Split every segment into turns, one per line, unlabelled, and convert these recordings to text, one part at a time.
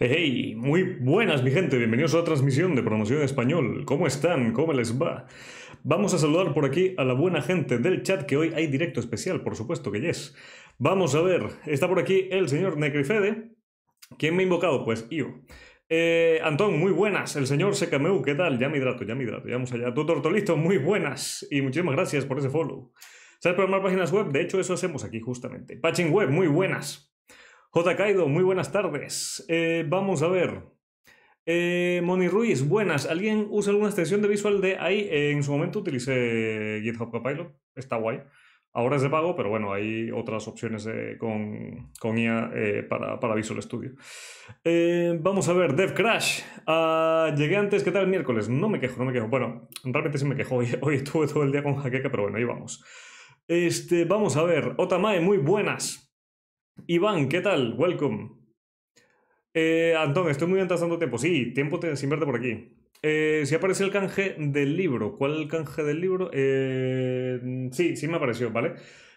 Hey, muy buenas mi gente, bienvenidos a otra transmisión de Promoción Español. ¿Cómo están? ¿Cómo les va? Vamos a saludar por aquí a la buena gente del chat, que hoy hay directo especial, por supuesto que yes. Vamos a ver, está por aquí el señor Necrifede. ¿Quién me ha invocado? Pues yo. Eh, Antón, muy buenas. El señor Secameu, ¿qué tal? Ya me hidrato, ya me hidrato. Ya vamos allá. Tu tortolito, muy buenas. Y muchísimas gracias por ese follow. ¿Sabes programar páginas web? De hecho, eso hacemos aquí justamente. Patching Web, muy buenas. J. Muy buenas tardes. Eh, vamos a ver. Eh, Moni Ruiz, buenas. ¿Alguien usa alguna extensión de visual de ahí? Eh, en su momento utilicé GitHub Copilot. Está guay. Ahora es de pago, pero bueno, hay otras opciones con, con, IA para, para, Visual Studio. vamos a ver, Dev Crash. Ah, llegué antes, ¿qué tal el miércoles? No me quejo, no me quejo. Bueno, realmente sí me quejo. Hoy, hoy estuve todo el día con jaqueca, pero bueno, ahí vamos. Este, vamos a ver, Otamae, muy buenas. Iván, ¿qué tal? Welcome. Eh, Antón, estoy muy tanto tiempo. Sí, tiempo sin verte por aquí. Eh, si aparece el canje del libro. ¿Cuál es el canje del libro? Eh, sí, sí me apareció, ¿vale?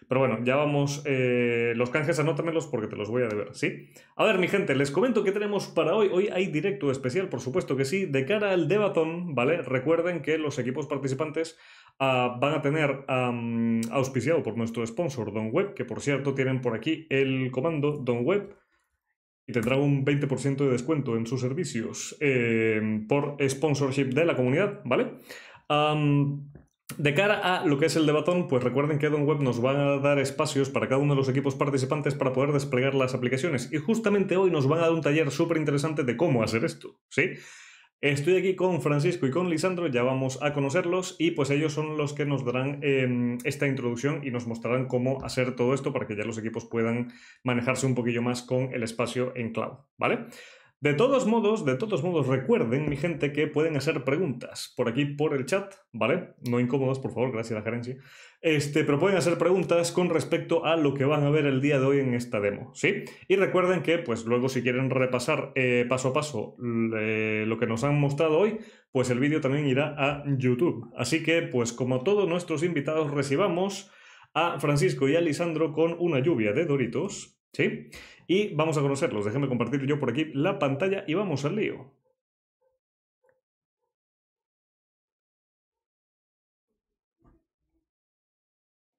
Pero bueno, ya vamos. Eh, los canjes anótamelos porque te los voy a deber, ¿sí? A ver, mi gente, les comento qué tenemos para hoy. Hoy hay directo especial, por supuesto que sí. De cara al debatón, ¿vale? Recuerden que los equipos participantes ah, van a tener auspiciado por nuestro sponsor, Don Web, que por cierto tienen por aquí el comando Don Web y tendrán un 20% de descuento en sus servicios eh, por sponsorship de la comunidad, ¿vale? De cara a lo que es el debatón, pues recuerden que Don Web nos va a dar espacios para cada uno de los equipos participantes para poder desplegar las aplicaciones. Y justamente hoy nos van a dar un taller súper interesante de cómo hacer esto, ¿sí? Estoy aquí con Francisco y con Lisandro, ya vamos a conocerlos y pues ellos son los que nos darán em, esta introducción y nos mostrarán cómo hacer todo esto para que ya los equipos puedan manejarse un poquillo más con el espacio en cloud, ¿vale? De todos modos, de todos modos, recuerden, mi gente, que pueden hacer preguntas por aquí, por el chat, ¿vale? No incómodos, por favor, gracias a la gerencia. Este, pero pueden hacer preguntas con respecto a lo que van a ver el día de hoy en esta demo, ¿sí? Y recuerden que, pues luego si quieren repasar eh, paso a paso lo que nos han mostrado hoy, pues el vídeo también irá a YouTube. Así que, pues como todos nuestros invitados, recibamos a Francisco y a Lisandro con una lluvia de Doritos, ¿sí? Y vamos a conocerlos. Déjenme compartir yo por aquí la pantalla y vamos al lío.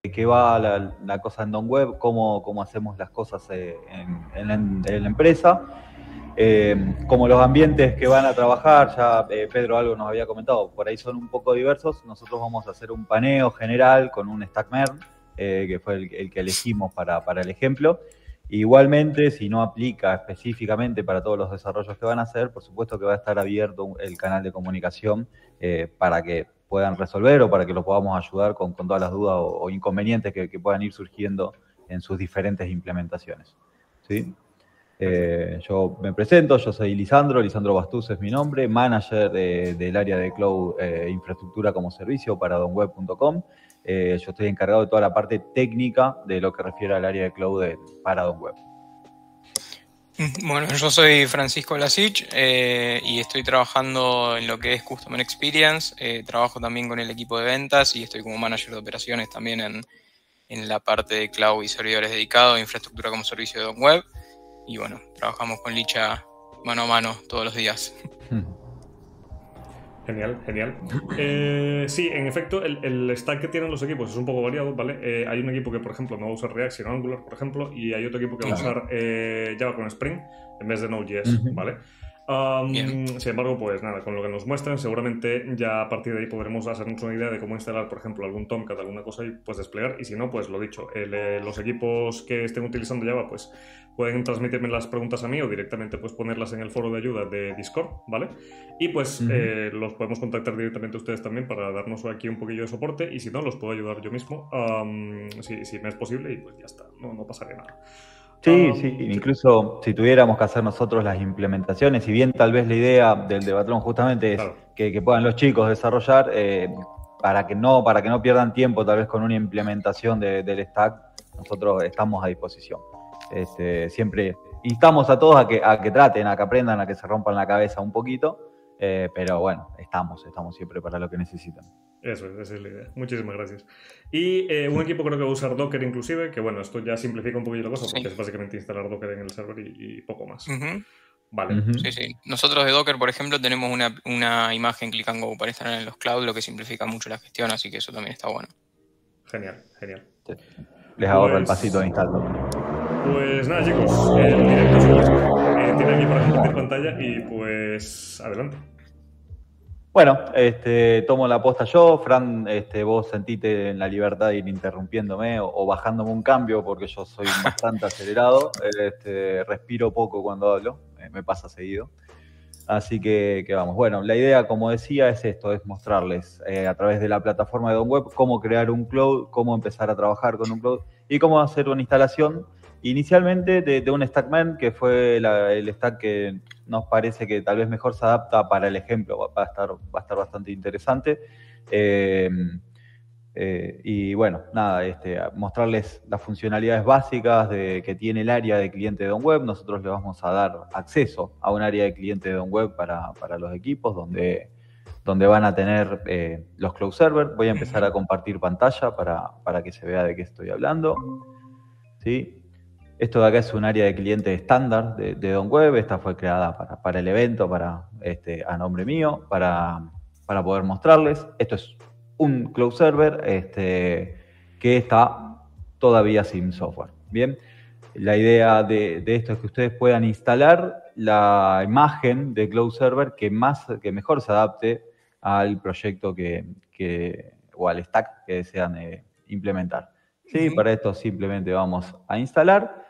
¿De qué va la, cosa en Don Web? ¿Cómo, cómo hacemos las cosas eh, en, la, empresa? Eh, como los ambientes que van a trabajar, ya eh, Pedro algo nos había comentado, por ahí son un poco diversos. Nosotros vamos a hacer un paneo general con un StackMern, que fue el, el, que elegimos para, para el ejemplo. Igualmente, si no aplica específicamente para todos los desarrollos que van a hacer, por supuesto que va a estar abierto el canal de comunicación eh, para que puedan resolver o para que los podamos ayudar con, todas las dudas o, inconvenientes que, puedan ir surgiendo en sus diferentes implementaciones. ¿sí? Eh, yo me presento, yo soy Lisandro, Lisandro Bastuz es mi nombre, manager del área de Cloud eh, Infraestructura como Servicio para donweb.com. Eh, yo estoy encargado de toda la parte técnica de lo que refiere al área de cloud para Don Web.
Mm, bueno, yo soy Francisco Lasich eh, y estoy trabajando en lo que es Customer Experience. Eh, trabajo también con el equipo de ventas y estoy como manager de operaciones también en, en la parte de cloud y servidores dedicados, infraestructura como servicio de Don Web. Y bueno, trabajamos con Licha mano a mano todos los días.
Genial, genial. Eh, sí, en efecto, el, stack que tienen los equipos es un poco variado, ¿vale? Eh, hay un equipo que, por ejemplo, no va a usar React sino Angular, por ejemplo, y hay otro equipo que va a usar eh, Java con Spring en vez de Node.js, ¿vale? Sin embargo, pues nada, con lo que nos muestran, seguramente ya a partir de ahí podremos hacernos una idea de cómo instalar, por ejemplo, algún Tomcat, alguna cosa y pues desplegar. Y si no, pues lo dicho, los equipos que estén utilizando Java, pues pueden transmitirme las preguntas a mí o directamente pues ponerlas en el foro de ayuda de Discord, ¿vale? Y pues eh, los podemos contactar directamente a ustedes también para darnos aquí un poquillo de soporte y si no, los puedo ayudar yo mismo, si, si, me es posible y pues ya está, no, no pasaré nada.
Sí, sí, incluso si tuviéramos que hacer nosotros las implementaciones, si bien tal vez la idea del debatrón justamente es que, puedan los chicos desarrollar, eh, para que no para que no pierdan tiempo tal vez con una implementación del stack, nosotros estamos a disposición. Este, siempre instamos a todos a que, a que traten, a que aprendan, a que se rompan la cabeza un poquito, eh, pero bueno, estamos, estamos siempre para lo que necesitan.
Eso es, esa es la idea. Muchísimas gracias. Y eh, un equipo creo que va a usar Docker inclusive, que bueno, esto ya simplifica un poquito la cosa, porque es básicamente instalar Docker en el server y, poco más. Vale.
Sí, sí. Nosotros de Docker, por ejemplo, tenemos una, una imagen click and go para instalar en los clouds, lo que simplifica mucho la gestión, así que eso también está bueno.
Genial, genial.
Les ahorro el
Pues-
pasito de instalo.
Pues nada, chicos, el directo es. Eh, tiene aquí para compartir pantalla y pues adelante.
Bueno, este, tomo la posta yo, Fran, este, vos sentite en la libertad de ir interrumpiéndome o, o bajándome un cambio porque yo soy bastante acelerado, este, respiro poco cuando hablo, eh, me pasa seguido. Así que, que vamos, bueno, la idea, como decía, es esto, es mostrarles eh, a través de la plataforma de Don Web cómo crear un cloud, cómo empezar a trabajar con un cloud y cómo hacer una instalación inicialmente de, un Stackman, que fue el stack que nos parece que tal vez mejor se adapta para el ejemplo, va a estar, va a estar bastante interesante. Eh, eh, y bueno, nada, este, mostrarles las funcionalidades básicas de, que tiene el área de cliente de Don Web. Nosotros le vamos a dar acceso a un área de cliente de Don Web para, para los equipos donde, donde van a tener eh, los cloud server. Voy a empezar a compartir pantalla para, para que se vea de qué estoy hablando. ¿Sí? Esto de acá es un área de cliente estándar de, de Don Web. Esta fue creada para, para el evento, para, este, a nombre mío, para, para poder mostrarles. Esto es un cloud server este, que está todavía sin software. Bien, la idea de, de esto es que ustedes puedan instalar la imagen de cloud server que, más, que mejor se adapte al proyecto que, que- o al stack que desean eh, implementar. ¿sí? Para esto simplemente vamos a instalar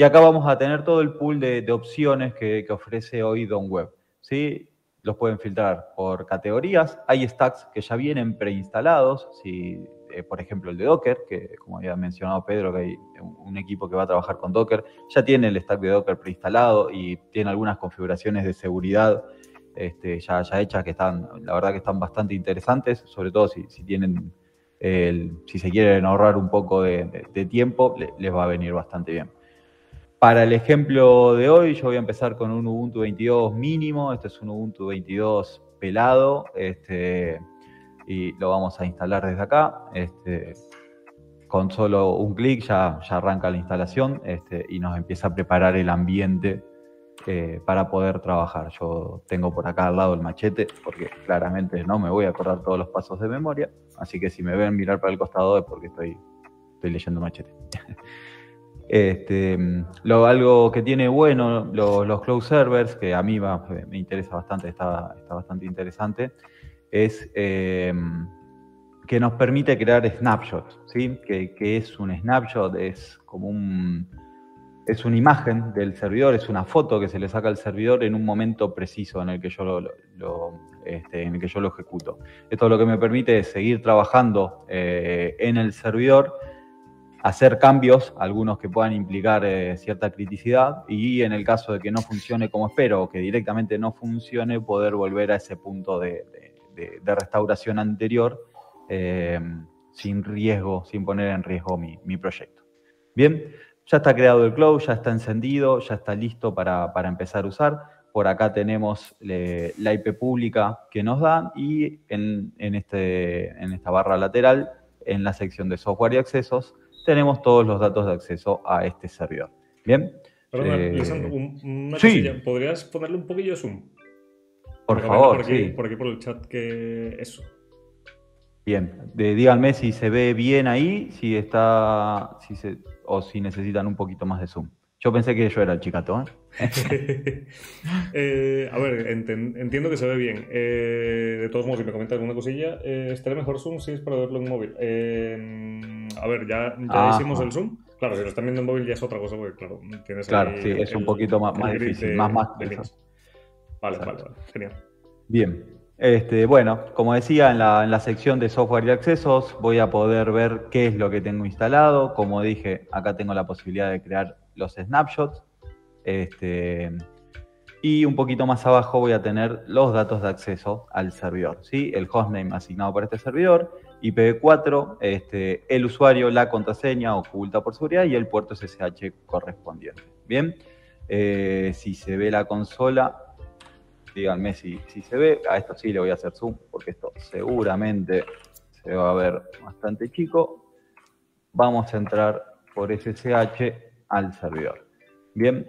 y acá vamos a tener todo el pool de, opciones que, ofrece hoy Don Web. ¿sí? Los pueden filtrar por categorías. Hay stacks que ya vienen preinstalados. Si, eh, por ejemplo, el de Docker, que como había mencionado Pedro, que hay un, equipo que va a trabajar con Docker, ya tiene el stack de Docker preinstalado y tiene algunas configuraciones de seguridad este, ya, hechas que están, la verdad que están bastante interesantes, sobre todo si, tienen, el- si se quieren ahorrar un poco de tiempo, le- les va a venir bastante bien. Para el ejemplo de hoy, yo voy a empezar con un Ubuntu 22 mínimo. Este es un Ubuntu 22 pelado. Este, y lo vamos a instalar desde acá. Este, con solo un clic ya, arranca la instalación este, y nos empieza a preparar el ambiente eh, para poder trabajar. Yo tengo por acá al lado el machete, porque claramente no me voy a acordar todos los pasos de memoria. Así que si me ven mirar para el costado es porque estoy, estoy leyendo machete. Este, lo, algo que tiene bueno lo- los cloud servers, que a mí va- me interesa bastante, está, está bastante interesante, es eh, que nos permite crear snapshots, ¿sí? Que, que es un snapshot, es como un, es una imagen del servidor, es una foto que se le saca al servidor en un momento preciso en el que yo lo, este, en el que yo lo ejecuto. Esto lo que me permite es seguir trabajando eh, en el servidor, hacer cambios, algunos que puedan implicar eh, cierta criticidad, y en el caso de que no funcione como espero o que directamente no funcione, poder volver a ese punto de, restauración anterior eh, sin riesgo, sin poner en riesgo mi, proyecto. Bien, ya está creado el cloud, ya está encendido, ya está listo para, para empezar a usar. Por acá tenemos la IP pública que nos dan y en, en este, en esta barra lateral, en la sección de software y accesos, tenemos todos los datos de acceso a este servidor. Bien,
Perdona,
Eh,
Lisandro, un- una
sí.
cosilla. ¿Podrías ponerle un poquillo de zoom?
por favor,
por aquí,
sí.
por aquí por el chat que eso.
Bien, De- díganme si se ve bien ahí, si está, si se, o si necesitan un poquito más de zoom. Yo pensé que yo era el chicato, ¿eh?
Eh, a ver, enten- entiendo que se ve bien. Eh, de todos modos, si me comenta alguna cosilla, eh, mejor zoom si es para verlo en móvil. Eh, a ver, ya, ya hicimos el zoom. Claro, si lo están viendo en móvil ya es otra cosa, porque claro, tienes
Claro,
ahí
sí, es un poquito más- difícil,
de-
más- más
de. Vale,
Exacto.
vale, vale, genial.
Bien, este, bueno, como decía, en la, en la sección de software y accesos voy a poder ver qué es lo que tengo instalado. Como dije, acá tengo la posibilidad de crear los snapshots. Este, y un poquito más abajo voy a tener los datos de acceso al servidor. ¿sí? El hostname asignado para este servidor, IPv4, este, el usuario, la contraseña oculta por seguridad y el puerto SSH correspondiente. Bien, Eh, si se ve la consola, díganme si, si se ve. A esto sí le voy a hacer zoom porque esto seguramente se va a ver bastante chico. Vamos a entrar por SSH al servidor. Bien,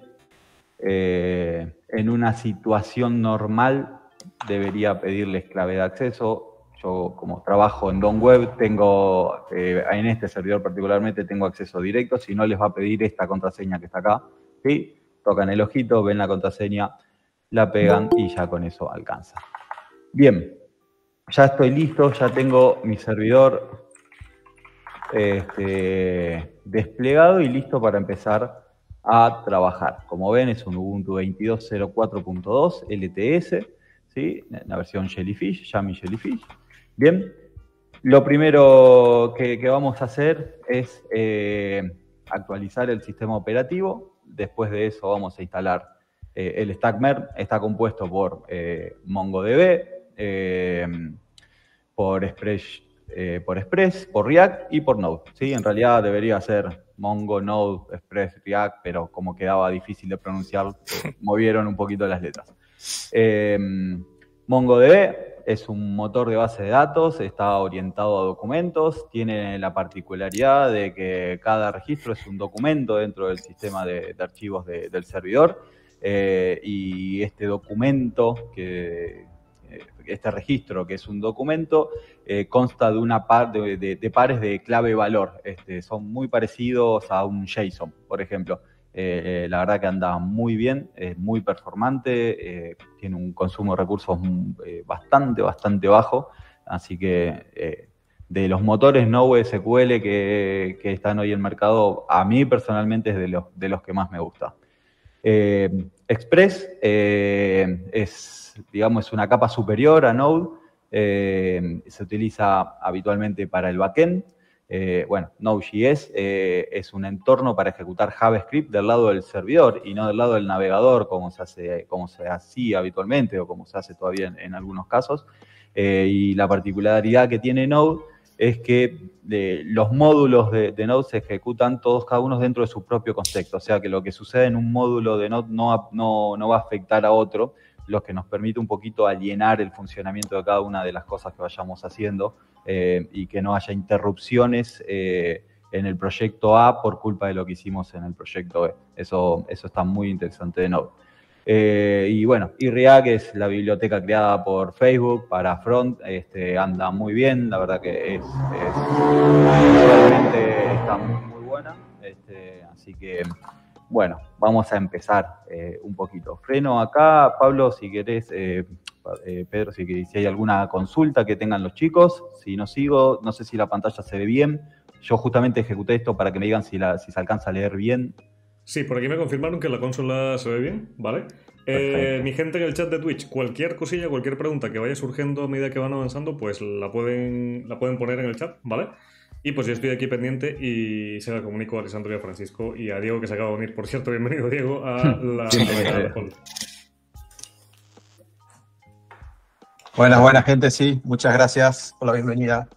eh, en, un, una situación normal debería pedirles clave de acceso. Yo como trabajo en Don Web, tengo, eh, en este servidor particularmente, tengo acceso directo. Si no, les va a pedir esta contraseña que está acá. ¿sí? Tocan el ojito, ven la contraseña, la pegan y ya con eso alcanza. Bien, ya estoy listo, ya tengo mi servidor este, desplegado y listo para empezar a trabajar. Como ven, es un Ubuntu 22.04.2 LTS, ¿sí? la versión Jellyfish, Yami Jellyfish. Bien, lo primero que, vamos a hacer es eh, actualizar el sistema operativo. Después de eso vamos a instalar eh, el StackMer. Está compuesto por eh, MongoDB, por Express, por Express, por React y por Node. ¿sí? En realidad debería ser Mongo, Node, Express, React, pero como quedaba difícil de pronunciar, movieron un poquito las letras. MongoDB es un motor de base de datos, está orientado a documentos, tiene la particularidad de que cada registro es un documento dentro del sistema de, archivos del servidor eh, y este documento, que, eh, este registro que es un documento, eh, consta de una par de, pares de clave valor. Este, son muy parecidos a un JSON, por ejemplo. Eh, la verdad que anda muy bien, es muy performante, eh, tiene un consumo de recursos mm, eh, bastante, bastante bajo, así que de los motores NoSQL que, que están hoy en mercado, a mí personalmente es de los, de los que más me gusta. Express es, digamos, es una capa superior a Node, se utiliza habitualmente para el backend, eh, bueno, Node.js eh, es un entorno para ejecutar JavaScript del lado del servidor y no del lado del navegador, como se hace, como se hacía habitualmente o como se hace todavía en, algunos casos. Eh, y la particularidad que tiene Node es que los módulos de, Node se ejecutan todos, cada uno dentro de su propio contexto. O sea que lo que sucede en un módulo de Node no, no va a afectar a otro, lo que nos permite un poquito alienar el funcionamiento de cada una de las cosas que vayamos haciendo eh, y que no haya interrupciones eh, en el proyecto A por culpa de lo que hicimos en el proyecto B. Eso, eso está muy interesante de Node. Eh, y bueno, y React es la biblioteca creada por Facebook para front, este, anda muy bien, la verdad que es, realmente está muy, buena, este, así que bueno, vamos a empezar un poquito. Freno acá, Pablo, si querés, eh, Pedro, si, si, hay alguna consulta que tengan los chicos. Si no sigo, no sé si la pantalla se ve bien. Yo justamente ejecuté esto para que me digan si, si se alcanza a leer bien.
Sí, por aquí me confirmaron que la consola se ve bien, ¿vale? Eh, mi gente en el chat de Twitch, cualquier cosilla, cualquier pregunta que vaya surgiendo a medida que van avanzando, pues la pueden, la pueden poner en el chat, ¿vale? Y pues yo estoy aquí pendiente y se la comunico a Alessandro y a Francisco y a Diego que se acaba de unir. Por cierto, bienvenido Diego a la...
Buenas, buenas gente, sí. Muchas gracias por la bienvenida.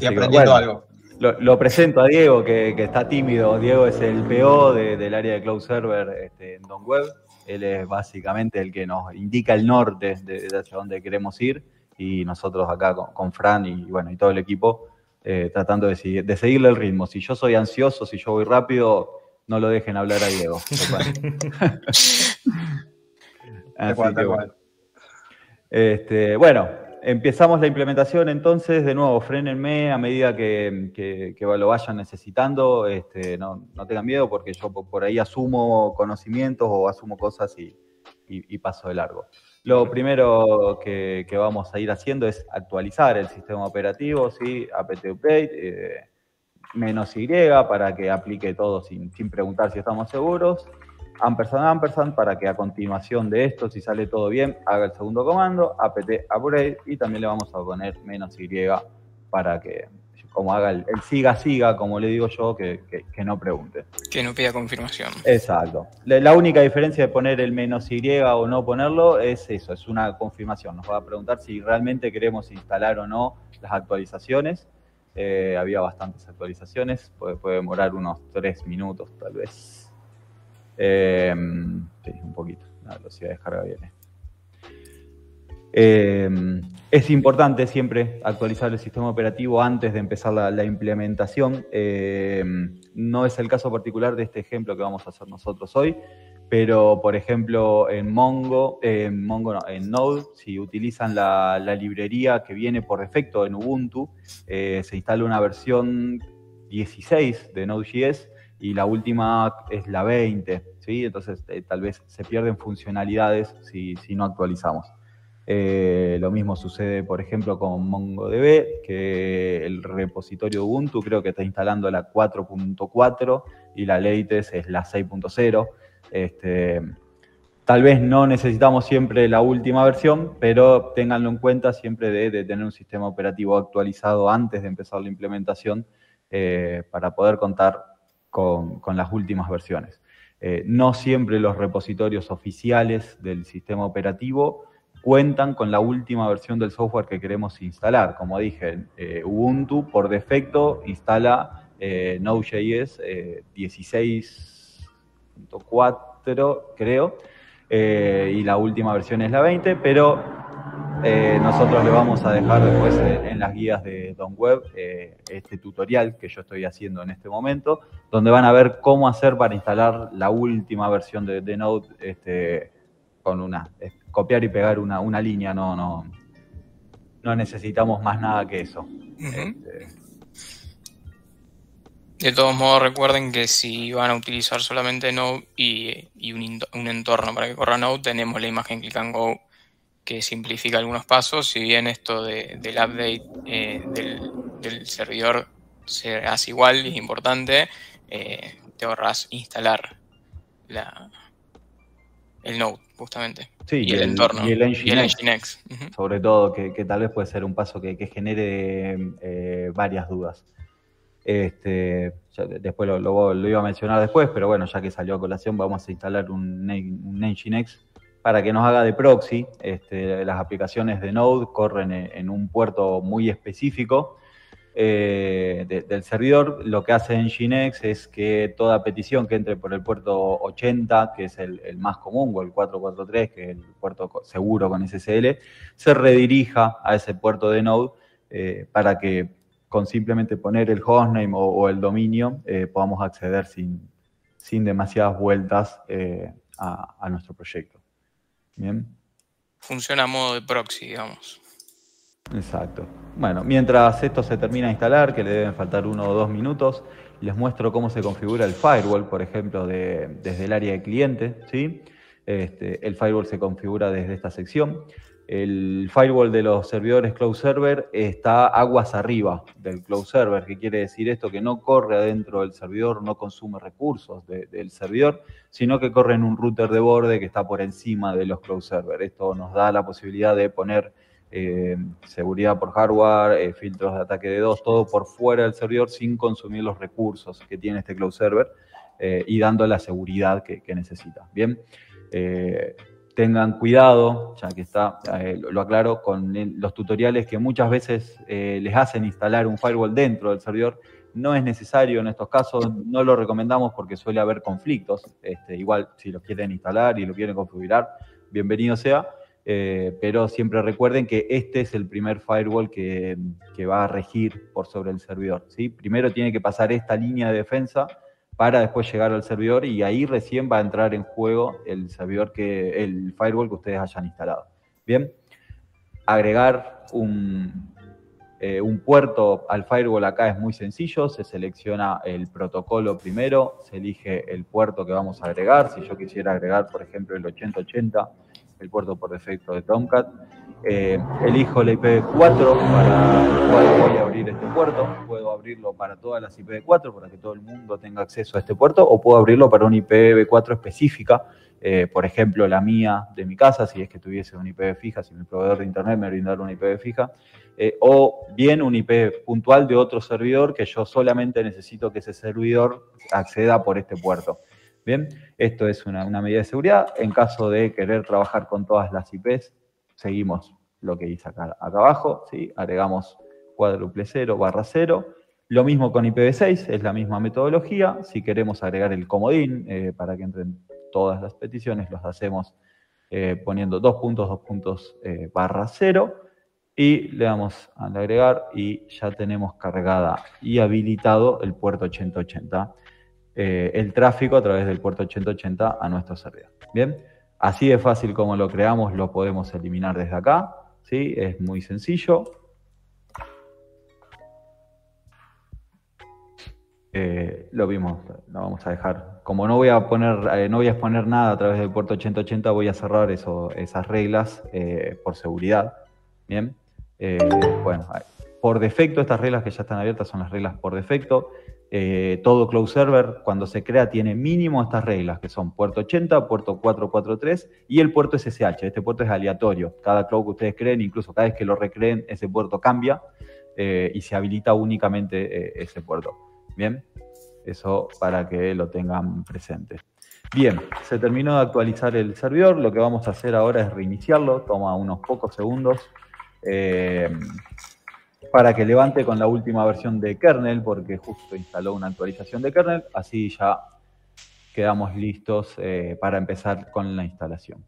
y aprendiendo algo.
Lo, presento a Diego, que, está tímido. Diego es el PO del área de Cloud Server este, en Don Web. Él es básicamente el que nos indica el norte de, hacia dónde queremos ir. Y nosotros acá con, Fran y, bueno, y todo el equipo eh, tratando de, seguirle el ritmo. Si yo soy ansioso, si yo voy rápido, no lo dejen hablar a Diego. Así que, bueno. Este, bueno, empezamos la implementación entonces, de nuevo, frenenme a medida que, lo vayan necesitando, este, no, tengan miedo porque yo por ahí asumo conocimientos o asumo cosas y, paso de largo. Lo primero que, vamos a ir haciendo es actualizar el sistema operativo, ¿sí? apt update, eh, menos Y para que aplique todo sin, sin preguntar si estamos seguros ampersand ampersand para que a continuación de esto, si sale todo bien, haga el segundo comando, apt upgrade y también le vamos a poner menos y para que como haga el, siga siga, como le digo yo, que, no pregunte.
Que no pida confirmación.
Exacto. La, única diferencia de poner el menos Y o no ponerlo es eso, es una confirmación. Nos va a preguntar si realmente queremos instalar o no las actualizaciones. Eh, había bastantes actualizaciones, puede, puede demorar unos tres minutos tal vez. Eh, sí, un poquito, la velocidad de descarga viene. Eh, es importante siempre actualizar el sistema operativo antes de empezar la, implementación. Eh, no es el caso particular de este ejemplo que vamos a hacer nosotros hoy, pero por ejemplo en Mongo, en Mongo no, en Node, si utilizan la, librería que viene por defecto en Ubuntu, eh, se instala una versión 16 de Node.js y la última es la 20, ¿sí? Entonces eh, tal vez se pierden funcionalidades si, no actualizamos. Eh, lo mismo sucede, por ejemplo, con MongoDB, que el repositorio Ubuntu creo que está instalando la 4.4 y la latest es la 6.0. Este, tal vez no necesitamos siempre la última versión, pero ténganlo en cuenta siempre de, tener un sistema operativo actualizado antes de empezar la implementación eh, para poder contar con, las últimas versiones. Eh, no siempre los repositorios oficiales del sistema operativo cuentan con la última versión del software que queremos instalar. Como dije, eh, Ubuntu por defecto instala Node.js 16 4, creo, eh, y la última versión es la 20, pero eh, nosotros le vamos a dejar después en, las guías de Don Web eh, este tutorial que yo estoy haciendo en este momento, donde van a ver cómo hacer para instalar la última versión de, Node este, con una, copiar y pegar una, una línea, no, no, no necesitamos más nada que eso.
De todos modos, recuerden que si van a utilizar solamente Node y, un, entorno para que corra Node, tenemos la imagen Click and Go que simplifica algunos pasos. Si bien esto del update eh, del, servidor se hace igual y es importante, eh, te ahorras instalar la, el Node, justamente.
Y, el, entorno. Y el Nginx. Sobre todo, que, tal vez puede ser un paso que, genere eh, varias dudas. Este, después lo, iba a mencionar después, pero bueno, ya que salió a colación, vamos a instalar un, un Nginx para que nos haga de proxy. Este, las aplicaciones de Node corren en, un puerto muy específico eh, del servidor. Lo que hace Nginx es que toda petición que entre por el puerto 80, que es el, más común, o el 443, que es el puerto seguro con SSL, se redirija a ese puerto de Node eh, para que con simplemente poner el hostname o, el dominio eh, podamos acceder sin, sin demasiadas vueltas eh, a, nuestro proyecto. Bien.
Funciona a modo de proxy, digamos.
Exacto. Bueno, mientras esto se termina de instalar, que le deben faltar uno o dos minutos, les muestro cómo se configura el firewall, por ejemplo, desde el área de cliente. ¿sí? Este, el firewall se configura desde esta sección. El firewall de los servidores Cloud Server está aguas arriba del Cloud Server. ¿Qué quiere decir esto? Que no corre adentro del servidor, no consume recursos del servidor, sino que corre en un router de borde que está por encima de los Cloud Server. Esto nos da la posibilidad de poner eh, seguridad por hardware, eh, filtros de ataque de dos, todo por fuera del servidor sin consumir los recursos que tiene este Cloud Server eh, y dando la seguridad que, necesita. Bien tengan cuidado, ya que está, lo aclaro, con los tutoriales que muchas veces les hacen instalar un firewall dentro del servidor. No es necesario en estos casos, no lo recomendamos porque suele haber conflictos. Este, igual, si lo quieren instalar y lo quieren configurar, bienvenido sea. Eh, pero siempre recuerden que este es el primer firewall que, va a regir por sobre el servidor. ¿sí? Primero tiene que pasar esta línea de defensa para después llegar al servidor y ahí recién va a entrar en juego el servidor que, el firewall que ustedes hayan instalado. Bien, agregar un, eh, un puerto al firewall acá es muy sencillo, se selecciona el protocolo primero, se elige el puerto que vamos a agregar, si yo quisiera agregar por ejemplo el 8080, el puerto por defecto de Tomcat, eh, elijo la IPv4 para el cual voy a abrir este puerto. Puedo abrirlo para todas las IPv4 para que todo el mundo tenga acceso a este puerto o puedo abrirlo para una IPv4 específica, eh, por ejemplo la mía de mi casa, si es que tuviese una IPv fija, si mi proveedor de internet me brindara una IPv fija, eh, o bien un IP puntual de otro servidor que yo solamente necesito que ese servidor acceda por este puerto. Bien, esto es una, medida de seguridad. En caso de querer trabajar con todas las IPs, seguimos lo que dice acá, abajo, ¿sí? agregamos cuádruple 0 barra 0. Lo mismo con IPv6, es la misma metodología. Si queremos agregar el comodín eh, para que entren todas las peticiones, los hacemos eh, poniendo dos puntos, dos puntos eh, barra 0 y le damos al agregar y ya tenemos cargada y habilitado el puerto 8080. Eh, el tráfico a través del puerto 8080 a nuestro servidor. Bien, así de fácil como lo creamos, lo podemos eliminar desde acá. ¿sí? Es muy sencillo. Eh, lo vimos, lo vamos a dejar. Como no voy a poner, eh, no voy a exponer nada a través del puerto 8080, voy a cerrar esas reglas por seguridad. Bien, bueno, por defecto estas reglas que ya están abiertas son las reglas por defecto. Eh, todo Cloud Server cuando se crea tiene mínimo estas reglas, que son puerto 80, puerto 443 y el puerto SSH. Este puerto es aleatorio. Cada cloud que ustedes creen, incluso cada vez que lo recreen, ese puerto cambia eh, y se habilita únicamente eh, ese puerto. Bien, eso para que lo tengan presente. Bien, se terminó de actualizar el servidor. Lo que vamos a hacer ahora es reiniciarlo. Toma unos pocos segundos para que levante con la última versión de kernel, porque justo instaló una actualización de kernel, así ya quedamos listos eh, para empezar con la instalación.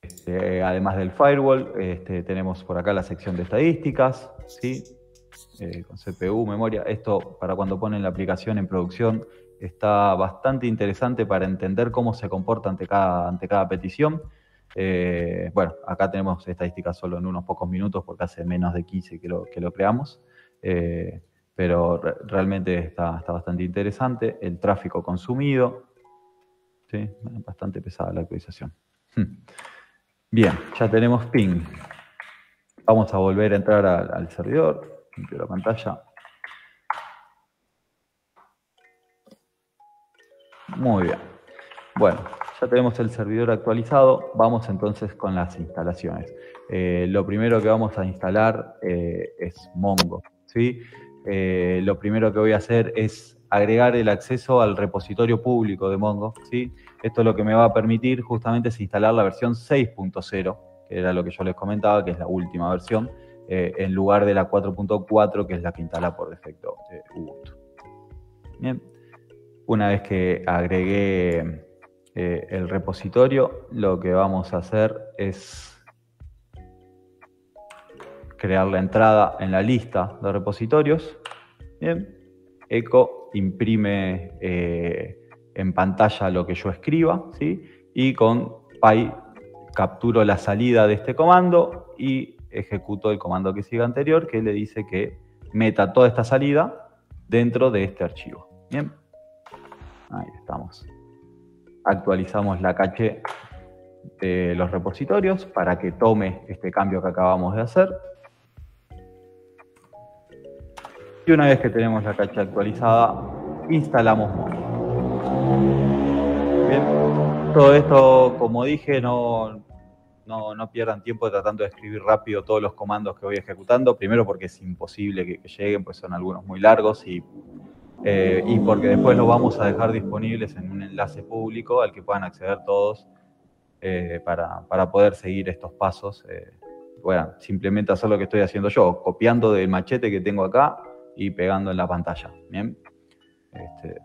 Este, además del firewall, este, tenemos por acá la sección de estadísticas, ¿sí? Eh, con CPU, memoria. Esto para cuando ponen la aplicación en producción está bastante interesante para entender cómo se comporta ante cada, ante cada petición. Eh, bueno, acá tenemos estadísticas solo en unos pocos minutos porque hace menos de 15 que lo, que lo creamos, eh, pero realmente está, bastante interesante. El tráfico consumido, ¿sí? bastante pesada la actualización. Hmm. Bien, ya tenemos ping. Vamos a volver a entrar al, al servidor, limpio la pantalla. Muy bien. Bueno, ya tenemos el servidor actualizado, vamos entonces con las instalaciones. Eh, lo primero que vamos a instalar eh, es Mongo. ¿sí? Eh, lo primero que voy a hacer es agregar el acceso al repositorio público de Mongo. ¿sí? Esto lo que me va a permitir justamente es instalar la versión 6.0, que era lo que yo les comentaba, que es la última versión, en lugar de la 4.4, que es la que instala por defecto Ubuntu. Bien. Una vez que agregué eh, el repositorio, lo que vamos a hacer es crear la entrada en la lista de repositorios. Bien, eco imprime eh, en pantalla lo que yo escriba, ¿sí? y con py capturo la salida de este comando y ejecuto el comando que sigue anterior, que le dice que meta toda esta salida dentro de este archivo. Bien, ahí estamos actualizamos la caché de los repositorios para que tome este cambio que acabamos de hacer. Y una vez que tenemos la caché actualizada, instalamos Bien. Todo esto, como dije, no, no, pierdan tiempo tratando de escribir rápido todos los comandos que voy ejecutando. Primero porque es imposible que, que lleguen, pues son algunos muy largos y eh, y porque después lo vamos a dejar disponibles en un enlace público al que puedan acceder todos eh, para, para, poder seguir estos pasos. Eh, bueno, simplemente hacer lo que estoy haciendo yo, copiando del machete que tengo acá y pegando en la pantalla. Bien, este,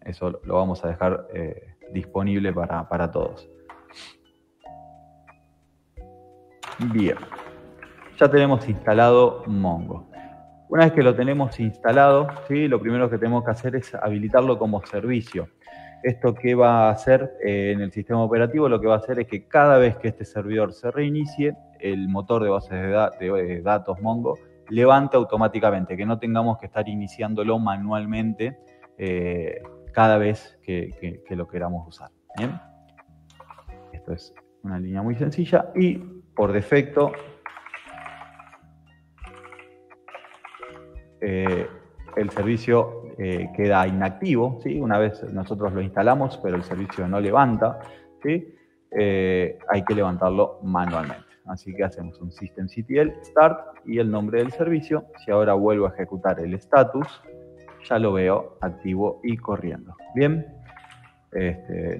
eso lo vamos a dejar disponible para, para todos. Bien, ya tenemos instalado Mongo. Una vez que lo tenemos instalado, lo primero que tenemos que hacer es habilitarlo como servicio. ¿Esto qué va a hacer eh, en el sistema operativo? Lo que va a hacer es que cada vez que este servidor se reinicie, el motor de bases de, datos Mongo levante automáticamente, que no tengamos que estar iniciándolo manualmente eh, cada vez que, que, lo queramos usar. Esto es una línea muy sencilla y por defecto Eh, el servicio eh, queda inactivo, ¿sí? una vez nosotros lo instalamos, pero el servicio no levanta, ¿sí? Eh, hay que levantarlo manualmente. Así que hacemos un systemctl start y el nombre del servicio. Si ahora vuelvo a ejecutar el status, ya lo veo activo y corriendo. Bien. Este,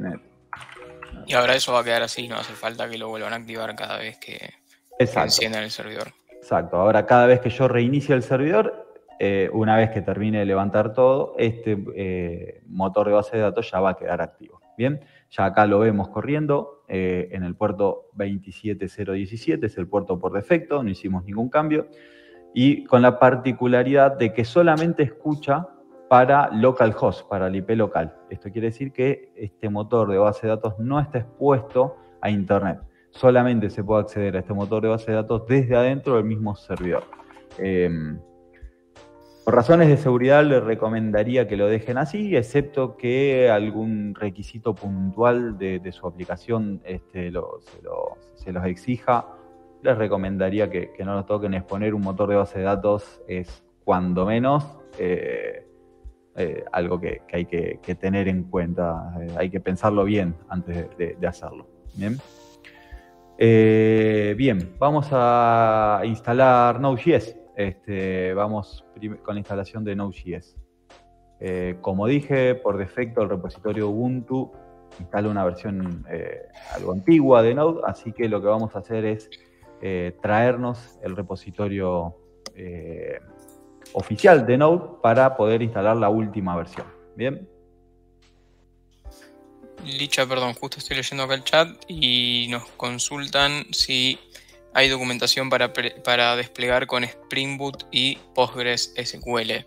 y ahora eso va a quedar así, no hace falta que lo vuelvan a activar cada vez que, enciendan el servidor.
Exacto, ahora cada vez que yo reinicio el servidor, eh, una vez que termine de levantar todo, este eh, motor de base de datos ya va a quedar activo. Bien, ya acá lo vemos corriendo eh, en el puerto 27017, es el puerto por defecto, no hicimos ningún cambio. y con la particularidad de que solamente escucha para localhost, para el IP local. Esto quiere decir que este motor de base de datos no está expuesto a Internet. Solamente se puede acceder a este motor de base de datos desde adentro del mismo servidor. Em, por razones de seguridad les recomendaría que lo dejen así, excepto que algún requisito puntual de, su aplicación este, se, los exija. Les recomendaría que, no lo toquen. Exponer un motor de base de datos es cuando menos eh, eh, algo que, hay que, tener en cuenta. Eh, hay que pensarlo bien antes de, hacerlo. Bien. bien, vamos a instalar Node.js. Este, vamos con la instalación de Node.js. Eh, como dije, por defecto el repositorio Ubuntu instala una versión eh, algo antigua de Node, así que lo que vamos a hacer es eh, traernos el repositorio oficial de Node para poder instalar la última versión. ¿Bien?
Licha, perdón, justo estoy leyendo acá el chat y nos consultan si hay documentación para, para desplegar con Spring Boot y Postgres SQL.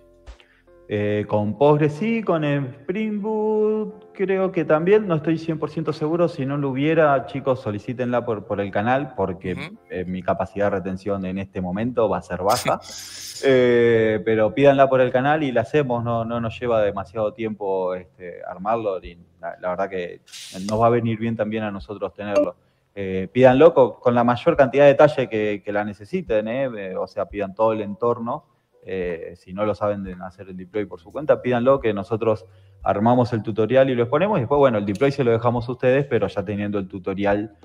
Eh, con Postgres sí, con Spring Boot creo que también, no estoy 100% seguro, si no lo hubiera, chicos, solicítenla por, por el canal porque eh, mi capacidad de retención en este momento va a ser baja, eh, pero pídanla por el canal y la hacemos, no, no nos lleva demasiado tiempo este, armarlo y la, verdad que nos va a venir bien también a nosotros tenerlo eh, pídanlo con, la mayor cantidad de detalle que, la necesiten, ¿eh? Eh, o sea, pidan todo el entorno. Eh, si no lo saben hacer el deploy por su cuenta, pídanlo que nosotros armamos el tutorial y lo exponemos. Y después, bueno, el deploy se lo dejamos a ustedes, pero ya teniendo el tutorial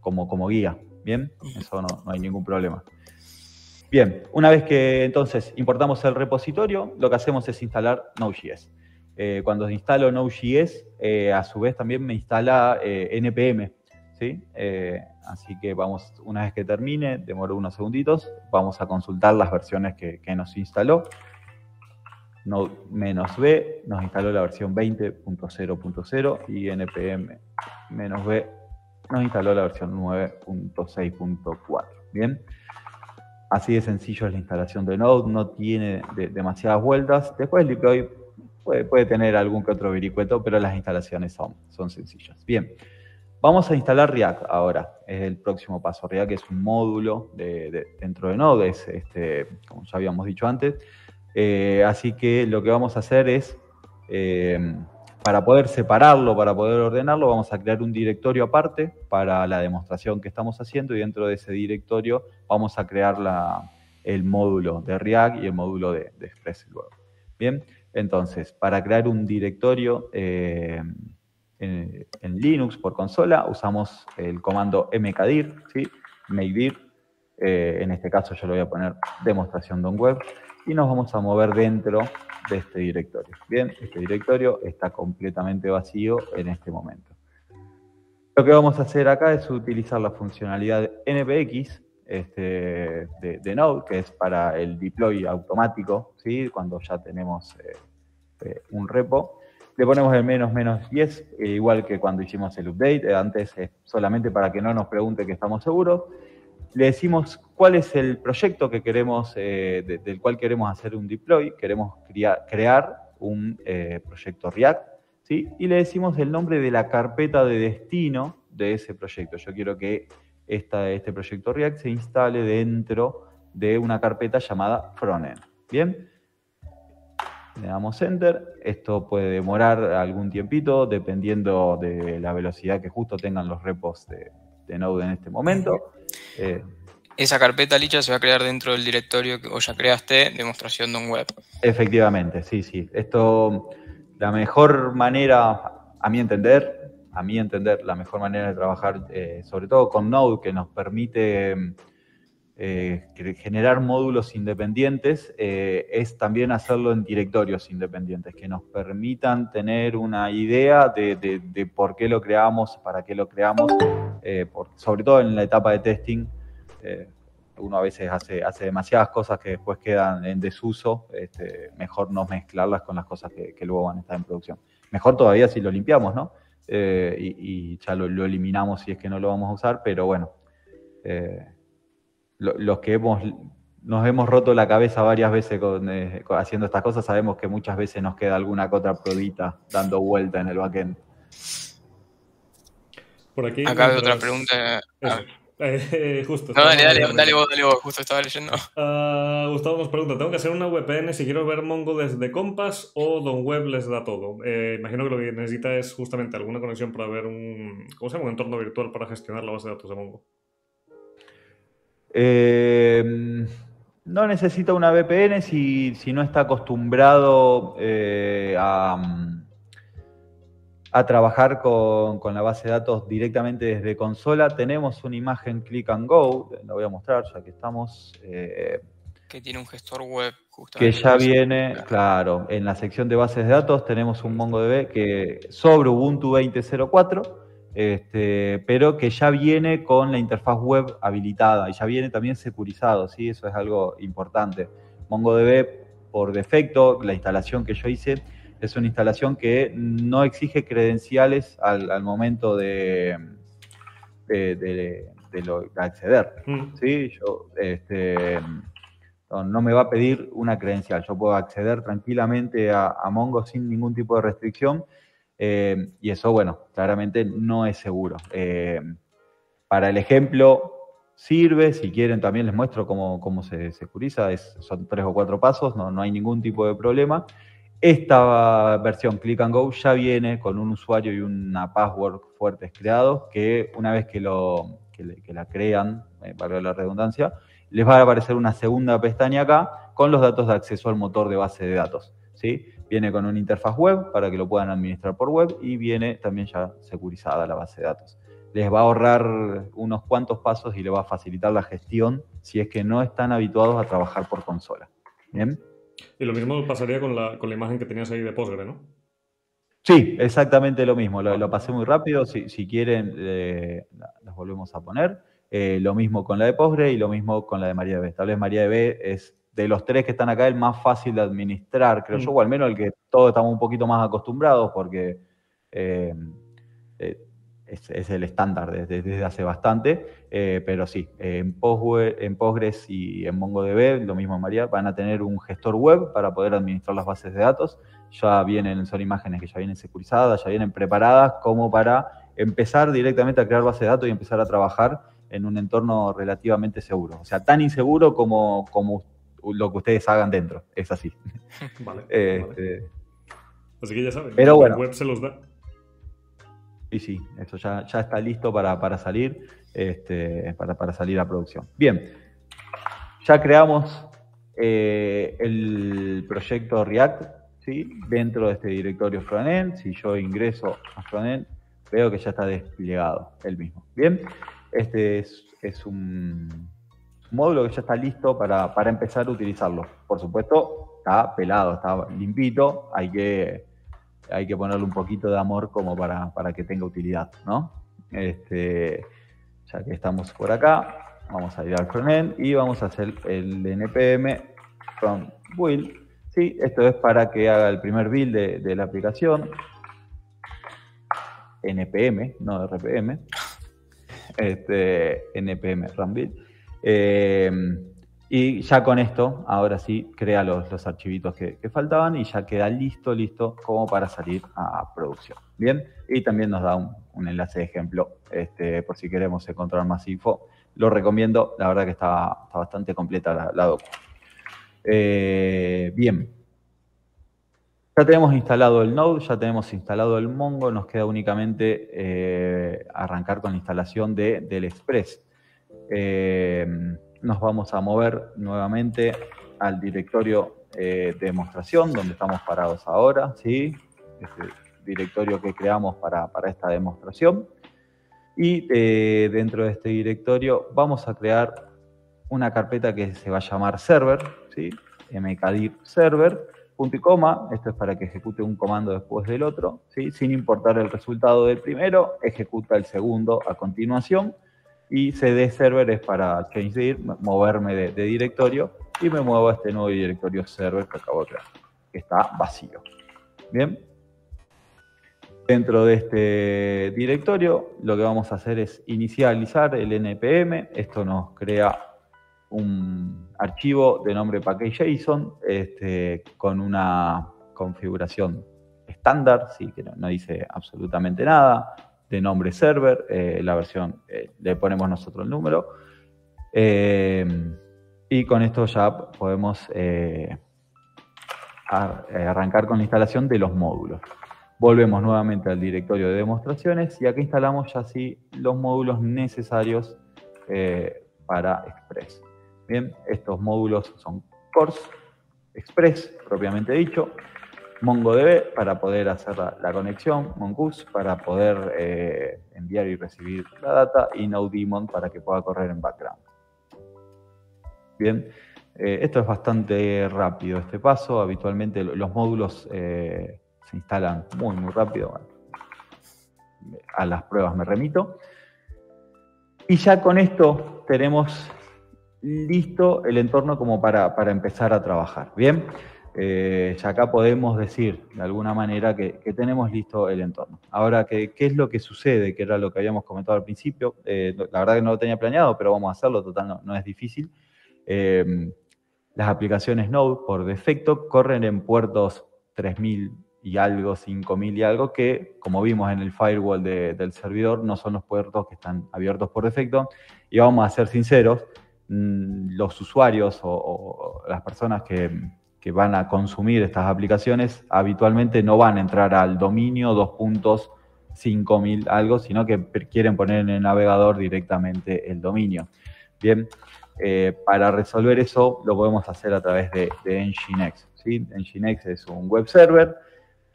como, como guía. Bien, eso no, hay ningún problema. Bien, una vez que entonces importamos el repositorio, lo que hacemos es instalar Node.js. cuando instalo Node.js, a su vez también me instala NPM, Eh, así que vamos, una vez que termine, demoro unos segunditos, vamos a consultar las versiones que, nos instaló. Node "-b", nos instaló la versión 20.0.0 y npm "-b", nos instaló la versión 9.6.4. Bien, así de sencillo es la instalación de Node, no tiene demasiadas vueltas. Después el puede, puede, tener algún que otro vericueto, pero las instalaciones son sencillas. Bien. Vamos a instalar React ahora, es el próximo paso. React es un módulo dentro de Node, este, como ya habíamos dicho antes. Eh, así que lo que vamos a hacer es, eh, para poder separarlo, para poder ordenarlo, vamos a crear un directorio aparte para la demostración que estamos haciendo y dentro de ese directorio vamos a crear el módulo de React y el módulo de, Express Bien, entonces, para crear un directorio... Eh, en, Linux por consola usamos el comando mkdir, ¿sí? makedir, eh, en este caso yo le voy a poner demostración de un web y nos vamos a mover dentro de este directorio. Bien, este directorio está completamente vacío en este momento. Lo que vamos a hacer acá es utilizar la funcionalidad npx este, de, Node, que es para el deploy automático, ¿sí? cuando ya tenemos eh, eh, un repo. Le ponemos el menos menos 10, eh, igual que cuando hicimos el update, eh, antes solamente para que no nos pregunte que estamos seguros. Le decimos cuál es el proyecto que queremos, eh, del cual queremos hacer un deploy, queremos crear un proyecto React, ¿sí? y le decimos el nombre de la carpeta de destino de ese proyecto. Yo quiero que esta, este proyecto React se instale dentro de una carpeta llamada frontend. Bien, le damos Enter. Esto puede demorar algún tiempito dependiendo de la velocidad que justo tengan los repos de, Node en este momento.
Eh, Esa carpeta, Licha, se va a crear dentro del directorio que ya creaste, demostración de un web.
Efectivamente, sí, sí. Esto, la mejor manera, a mi entender, a mi entender, la mejor manera de trabajar, eh, sobre todo con Node, que nos permite eh, generar módulos independientes eh, es también hacerlo en directorios independientes, que nos permitan tener una idea de, por qué lo creamos, para qué lo creamos, eh, sobre todo en la etapa de testing. uno a veces hace, hace demasiadas cosas que después quedan en desuso, este, mejor no mezclarlas con las cosas que, luego van a estar en producción. Mejor todavía si lo limpiamos, ¿no? y, ya lo, eliminamos si es que no lo vamos a usar, pero bueno, los que hemos nos hemos roto la cabeza varias veces con, eh, haciendo estas cosas, sabemos que muchas veces nos queda alguna que otra prodita dando vuelta en el backend.
Por aquí. Acá hay otra pregunta.
Eh, justo.
No, dale, dale, dale vos, dale vos, justo estaba leyendo.
Uh, Gustavo nos pregunta, ¿tengo que hacer una VPN si quiero ver Mongo desde Compass o Don Web les da todo? Eh, imagino que lo que necesita es justamente alguna conexión para ver un, ¿cómo se llama? un entorno virtual para gestionar la base de datos de Mongo.
Eh, no necesita una VPN si, si no está acostumbrado a a trabajar con, la base de datos directamente desde consola. Tenemos una imagen click and go, la voy a mostrar ya que estamos.
Eh, que tiene un gestor web.
Que ya viene, claro, en la sección de bases de datos tenemos un MongoDB que sobre Ubuntu 20.04, este, pero que ya viene con la interfaz web habilitada y ya viene también securizado, ¿sí? Eso es algo importante. MongoDB, por defecto, la instalación que yo hice, es una instalación que no exige credenciales al, momento de, de, acceder. Mm. ¿sí? Yo, este, no, me va a pedir una credencial. Yo puedo acceder tranquilamente a, Mongo sin ningún tipo de restricción. Eh, y eso, bueno, claramente no es seguro. Eh, para el ejemplo, sirve. Si quieren, también les muestro cómo, cómo se securiza. Son tres o cuatro pasos, no, no hay ningún tipo de problema. Esta versión Click and Go ya viene con un usuario y una password fuertes creados que una vez que, lo, la crean, eh, valga la redundancia, les va a aparecer una segunda pestaña acá con los datos de acceso al motor de base de datos. ¿sí? Viene con una interfaz web para que lo puedan administrar por web y viene también ya securizada la base de datos. Les va a ahorrar unos cuantos pasos y les va a facilitar la gestión si es que no están habituados a trabajar por consola. ¿Bien?
Y lo mismo pasaría con la, con la imagen que tenías ahí de Postgre, ¿no?
Sí, exactamente lo mismo. Lo, pasé muy rápido. Si, si quieren, eh, las volvemos a poner. Eh, lo mismo con la de Postgre y lo mismo con la de MariaDB. Tal vez MariaDB es de los tres que están acá el más fácil de administrar, creo yo, o al menos el que todos estamos un poquito más acostumbrados porque eh, es, el estándar desde, hace bastante, eh, pero sí, en, en Postgres y en MongoDB, lo mismo María, van a tener un gestor web para poder administrar las bases de datos. Ya vienen, son imágenes que ya vienen securizadas, ya vienen preparadas como para empezar directamente a crear bases de datos y empezar a trabajar en un entorno relativamente seguro. O sea, tan inseguro como, como lo que ustedes hagan dentro. Es así.
Vale. Este, así que ya saben,
pero bueno,
web se los da.
Sí, sí, esto ya, ya está listo para, salir, este, para, salir a producción. Bien, ya creamos eh, el proyecto React ¿sí? dentro de este directorio frontend. Si yo ingreso a frontend, veo que ya está desplegado el mismo. Bien, este es, módulo que ya está listo para, para empezar a utilizarlo. Por supuesto, está pelado, está limpito, hay que hay que ponerle un poquito de amor como para, que tenga utilidad, ¿no? Este, ya que estamos por acá, vamos a ir al frontend y vamos a hacer el npm from build. Sí, esto es para que haga el primer build de, la aplicación. npm, no rpm. Este, npm run build. Eh, y ya con esto, ahora sí, crea los, los archivitos que, faltaban y ya queda listo, listo, como para salir a producción. Bien, y también nos da un, enlace de ejemplo, este, por si queremos encontrar más info. Lo recomiendo, la verdad que está, bastante completa la, la eh, bien, ya tenemos instalado el Node, ya tenemos instalado el Mongo, nos queda únicamente eh, arrancar con la instalación de, del Express. Eh, nos vamos a mover nuevamente al directorio eh, de demostración, donde estamos parados ahora, ¿sí? Este directorio que creamos para, esta demostración. Y eh, dentro de este directorio vamos a crear una carpeta que se va a llamar server, ¿sí? mkdir server, punto y coma, esto es para que ejecute un comando después del otro, ¿sí? sin importar el resultado del primero, ejecuta el segundo a continuación, y cd server es para change moverme de, directorio y me muevo a este nuevo directorio server que acabo de crear, que está vacío. Bien. Dentro de este directorio lo que vamos a hacer es inicializar el npm. Esto nos crea un archivo de nombre package.json este, con una configuración estándar, sí, que no, dice absolutamente nada, de nombre server, eh, la versión, eh, le ponemos nosotros el número, y con esto ya podemos arrancar con la instalación de los módulos. Volvemos nuevamente al directorio de demostraciones y aquí instalamos ya sí los módulos necesarios para Express. Bien, estos módulos son Course, Express, propiamente dicho, MongoDB para poder hacer la, conexión, Mongoose para poder eh, enviar y recibir la data y NoDemon para que pueda correr en background. Bien, eh, esto es bastante rápido este paso. Habitualmente los módulos eh, se instalan muy, muy rápido. a las pruebas me remito. Y ya con esto tenemos listo el entorno como para, empezar a trabajar. Bien, eh, ya acá podemos decir de alguna manera que, tenemos listo el entorno. Ahora, ¿qué, ¿qué, es lo que sucede? Que era lo que habíamos comentado al principio. Eh, la verdad que no lo tenía planeado, pero vamos a hacerlo, total, no, es difícil. Eh, las aplicaciones Node, por defecto, corren en puertos 3000 y algo, 5000 y algo, que como vimos en el firewall del servidor, no son los puertos que están abiertos por defecto. Y vamos a ser sinceros, Mm, los usuarios o, las personas que, van a consumir estas aplicaciones habitualmente no van a entrar al dominio 2.5000 algo, sino que quieren poner en el navegador directamente el dominio. Bien, eh, para resolver eso lo podemos hacer a través de, Nginx. ¿sí? Nginx es un web server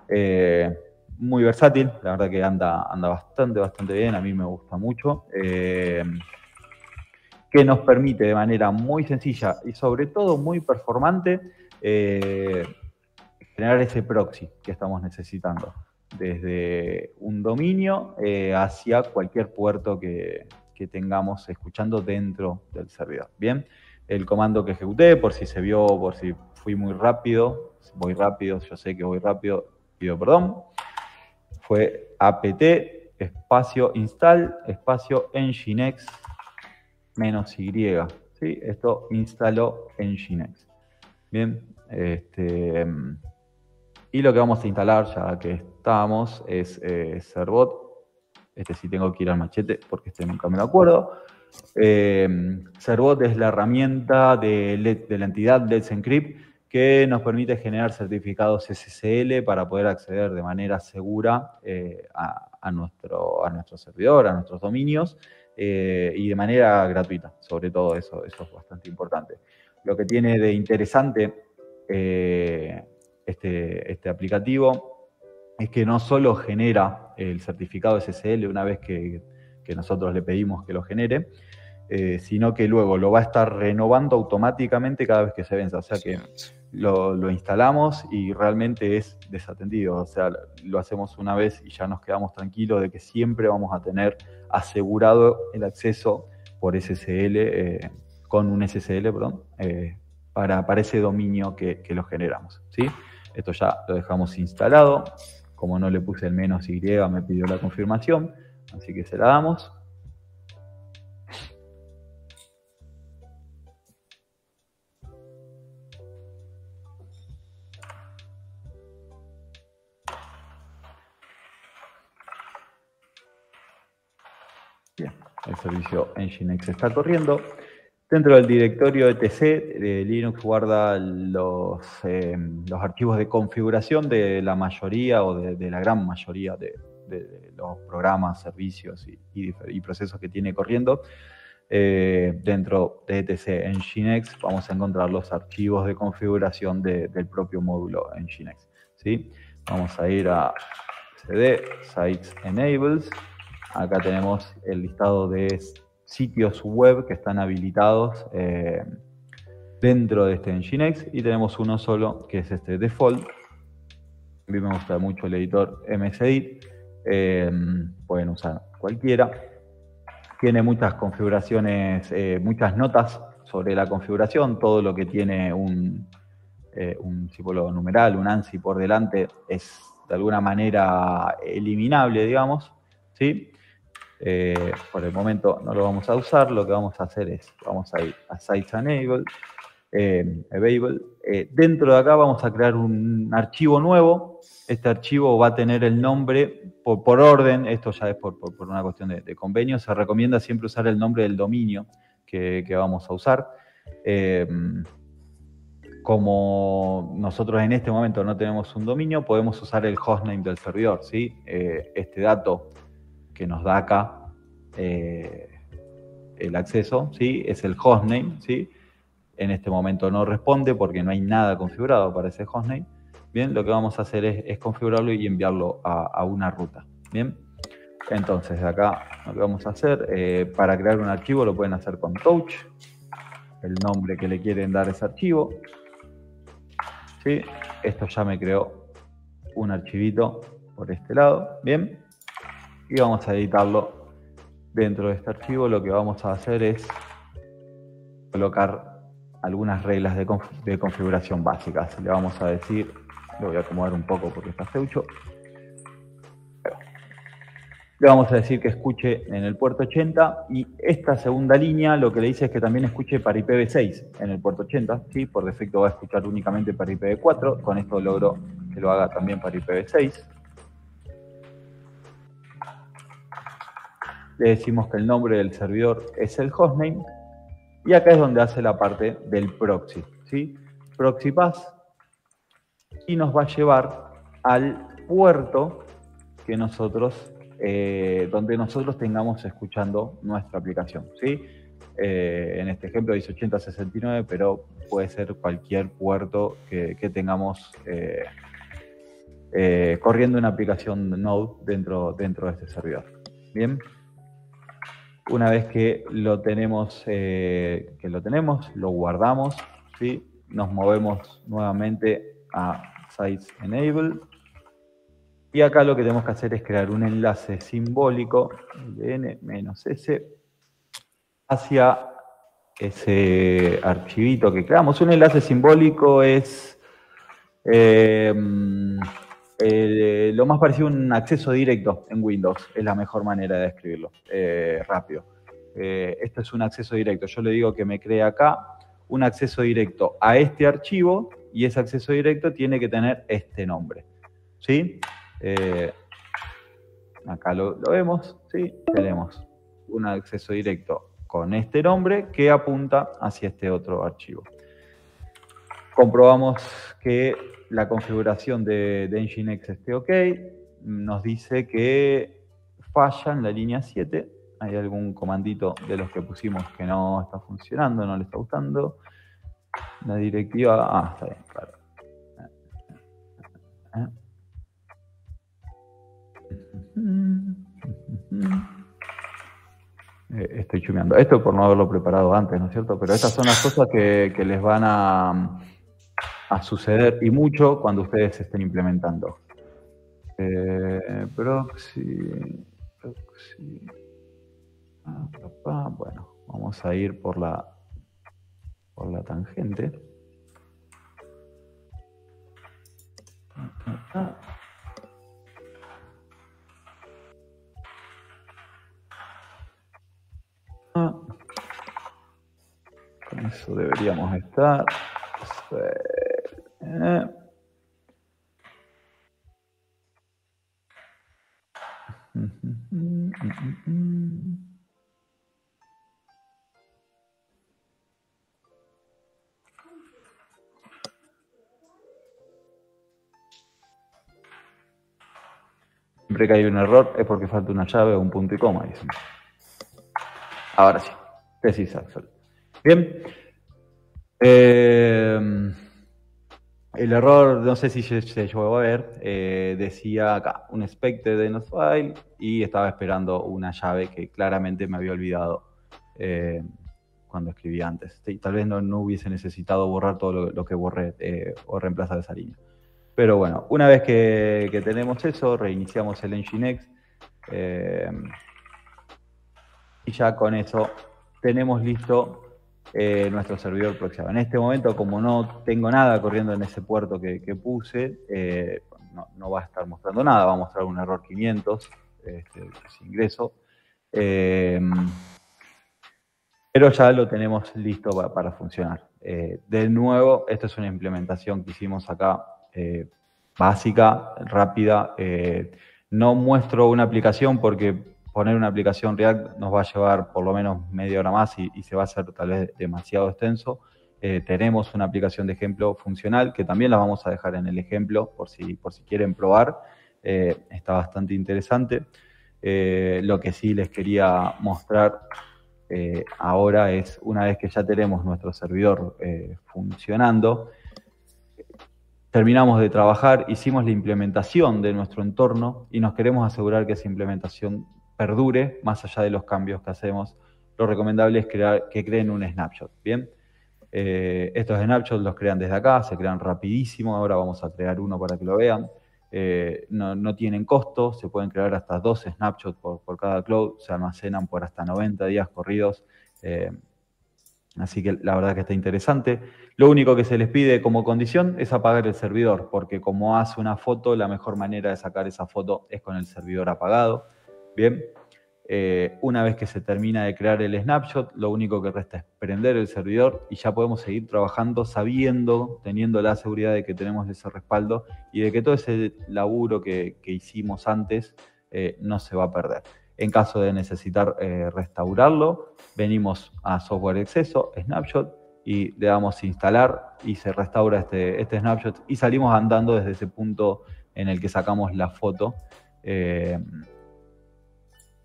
eh, muy versátil, la verdad que anda, anda bastante, bastante bien, a mí me gusta mucho. Eh, que nos permite de manera muy sencilla y sobre todo muy performante eh, generar ese proxy que estamos necesitando desde un dominio eh, hacia cualquier puerto que, tengamos escuchando dentro del servidor. Bien, el comando que ejecuté, por si se vio, por si fui muy rápido, voy rápido, yo sé que voy rápido, pido perdón, fue apt espacio install espacio nginx menos Y. ¿sí? Esto instaló Nginx. Bien, este, y lo que vamos a instalar, ya que estamos, es eh. Este sí tengo que ir al machete porque este nunca me lo acuerdo. Eh, es la herramienta de, la entidad Let's Encrypt que nos permite generar certificados SSL para poder acceder de manera segura eh, a, nuestro, a nuestro servidor, a nuestros dominios. Eh, y de manera gratuita, sobre todo eso, eso es bastante importante. Lo que tiene de interesante eh, este, este aplicativo es que no solo genera el certificado SSL una vez que, nosotros le pedimos que lo genere, eh, sino que luego lo va a estar renovando automáticamente cada vez que se venza. O sea que lo, instalamos y realmente es desatendido. O sea, lo hacemos una vez y ya nos quedamos tranquilos de que siempre vamos a tener asegurado el acceso por SSL, eh, con un SSL, perdón, eh, para, para, ese dominio que, que, lo generamos. ¿sí? Esto ya lo dejamos instalado. Como no le puse el menos Y, me pidió la confirmación, así que se la damos. el servicio Nginx está corriendo. Dentro del directorio etc de Linux guarda los, eh, los archivos de configuración de la mayoría o de, la gran mayoría de, los programas, servicios y, procesos que tiene corriendo. Eh, dentro de etc Nginx vamos a encontrar los archivos de configuración del propio módulo Nginx. ¿sí? Vamos a ir a cd sites enables Acá tenemos el listado de sitios web que están habilitados eh, dentro de este Nginx y tenemos uno solo que es este default. A mí me gusta mucho el editor MSEdit, eh, pueden usar cualquiera. Tiene muchas configuraciones, eh, muchas notas sobre la configuración, todo lo que tiene un, un símbolo numeral, un ANSI por delante es de alguna manera eliminable, digamos. ¿sí? Eh, por el momento no lo vamos a usar, lo que vamos a hacer es, vamos a ir a Sites Enable, eh, Available. Eh, dentro de acá vamos a crear un archivo nuevo. Este archivo va a tener el nombre por, orden, esto ya es por, una cuestión de, convenio, se recomienda siempre usar el nombre del dominio que, vamos a usar. como nosotros en este momento no tenemos un dominio, podemos usar el hostname del servidor. ¿sí? este dato que nos da acá eh, el acceso, ¿sí? es el hostname. ¿sí? En este momento no responde porque no hay nada configurado para ese hostname. Bien, lo que vamos a hacer es, configurarlo y enviarlo a, una ruta. Bien, entonces acá lo que vamos a hacer, eh, para crear un archivo lo pueden hacer con touch, el nombre que le quieren dar ese archivo. ¿Sí? Esto ya me creó un archivito por este lado. Bien, y vamos a editarlo dentro de este archivo. Lo que vamos a hacer es colocar algunas reglas de, configuración básicas. Le vamos a decir, lo voy a acomodar un poco porque está feucho. Le vamos a decir que escuche en el puerto 80 y esta segunda línea lo que le dice es que también escuche para IPv6 en el puerto 80. ¿sí? Por defecto va a escuchar únicamente para IPv4. Con esto logro que lo haga también para IPv6. Le decimos que el nombre del servidor es el hostname y acá es donde hace la parte del proxy, ¿sí? Proxy pass y nos va a llevar al puerto que nosotros, eh, donde nosotros tengamos escuchando nuestra aplicación, ¿sí? Eh, en este ejemplo dice 8069, pero puede ser cualquier puerto que, tengamos eh, corriendo una aplicación Node dentro, dentro de este servidor. Bien. Una vez que lo tenemos, eh, que lo tenemos, lo guardamos, ¿sí? nos movemos nuevamente a Sites Enable. Y acá lo que tenemos que hacer es crear un enlace simbólico, ln-s, hacia ese archivito que creamos. Un enlace simbólico es eh, eh, lo más parecido a un acceso directo en Windows, es la mejor manera de describirlo, eh, rápido. Eh, esto es un acceso directo. Yo le digo que me crea acá un acceso directo a este archivo y ese acceso directo tiene que tener este nombre. ¿Sí? acá lo, lo, vemos, ¿sí? Tenemos un acceso directo con este nombre que apunta hacia este otro archivo. Comprobamos que la configuración de, Nginx esté ok. Nos dice que falla en la línea 7. Hay algún comandito de los que pusimos que no está funcionando, no le está gustando. La directiva. Ah, está bien, claro. Eh, estoy chumeando. Esto por no haberlo preparado antes, ¿no es cierto? Pero estas son las cosas que les van a, a suceder y mucho cuando ustedes estén implementando. Eh, proxy, proxy. Ah, bueno, vamos a ir por la por la tangente. Ah, con eso deberíamos estar. Siempre que hay un error es porque falta una llave o un punto y coma. Ahora sí, precisa. Bien. Eh, el error, no sé si se, llegó a ver, eh, decía acá, un expected en file y estaba esperando una llave que claramente me había olvidado eh, cuando escribí antes. tal vez no, hubiese necesitado borrar todo lo, que borré eh, o reemplazar esa línea. Pero bueno, una vez que, tenemos eso, reiniciamos el Nginx y ya con eso tenemos listo eh, nuestro servidor próximo. En este momento, como no tengo nada corriendo en ese puerto que, puse, eh, no, va a estar mostrando nada, va a mostrar un error 500, este, ingreso. Em, pero ya lo tenemos listo para, funcionar. Eh, de nuevo, esta es una implementación que hicimos acá eh, básica, rápida. Eh, no muestro una aplicación porque poner una aplicación React nos va a llevar por lo menos media hora más y, se va a hacer tal vez demasiado extenso. tenemos una aplicación de ejemplo funcional que también la vamos a dejar en el ejemplo por si, por si quieren probar. está bastante interesante. lo que sí les quería mostrar eh, ahora es, una vez que ya tenemos nuestro servidor eh, funcionando, terminamos de trabajar, hicimos la implementación de nuestro entorno y nos queremos asegurar que esa implementación perdure más allá de los cambios que hacemos. Lo recomendable es crear, que creen un snapshot, ¿bien? Eh, estos snapshots los crean desde acá, se crean rapidísimo, ahora vamos a crear uno para que lo vean. Eh, no, tienen costo, se pueden crear hasta dos snapshots por, cada cloud, se almacenan por hasta 90 días corridos. Eh, así que la verdad que está interesante. Lo único que se les pide como condición es apagar el servidor, porque como hace una foto, la mejor manera de sacar esa foto es con el servidor apagado. Bien, eh, una vez que se termina de crear el snapshot, lo único que resta es prender el servidor y ya podemos seguir trabajando sabiendo, teniendo la seguridad de que tenemos ese respaldo y de que todo ese laburo que, hicimos antes eh, no se va a perder. En caso de necesitar eh, restaurarlo, venimos a software exceso, snapshot, y le damos instalar y se restaura este, este snapshot y salimos andando desde ese punto en el que sacamos la foto.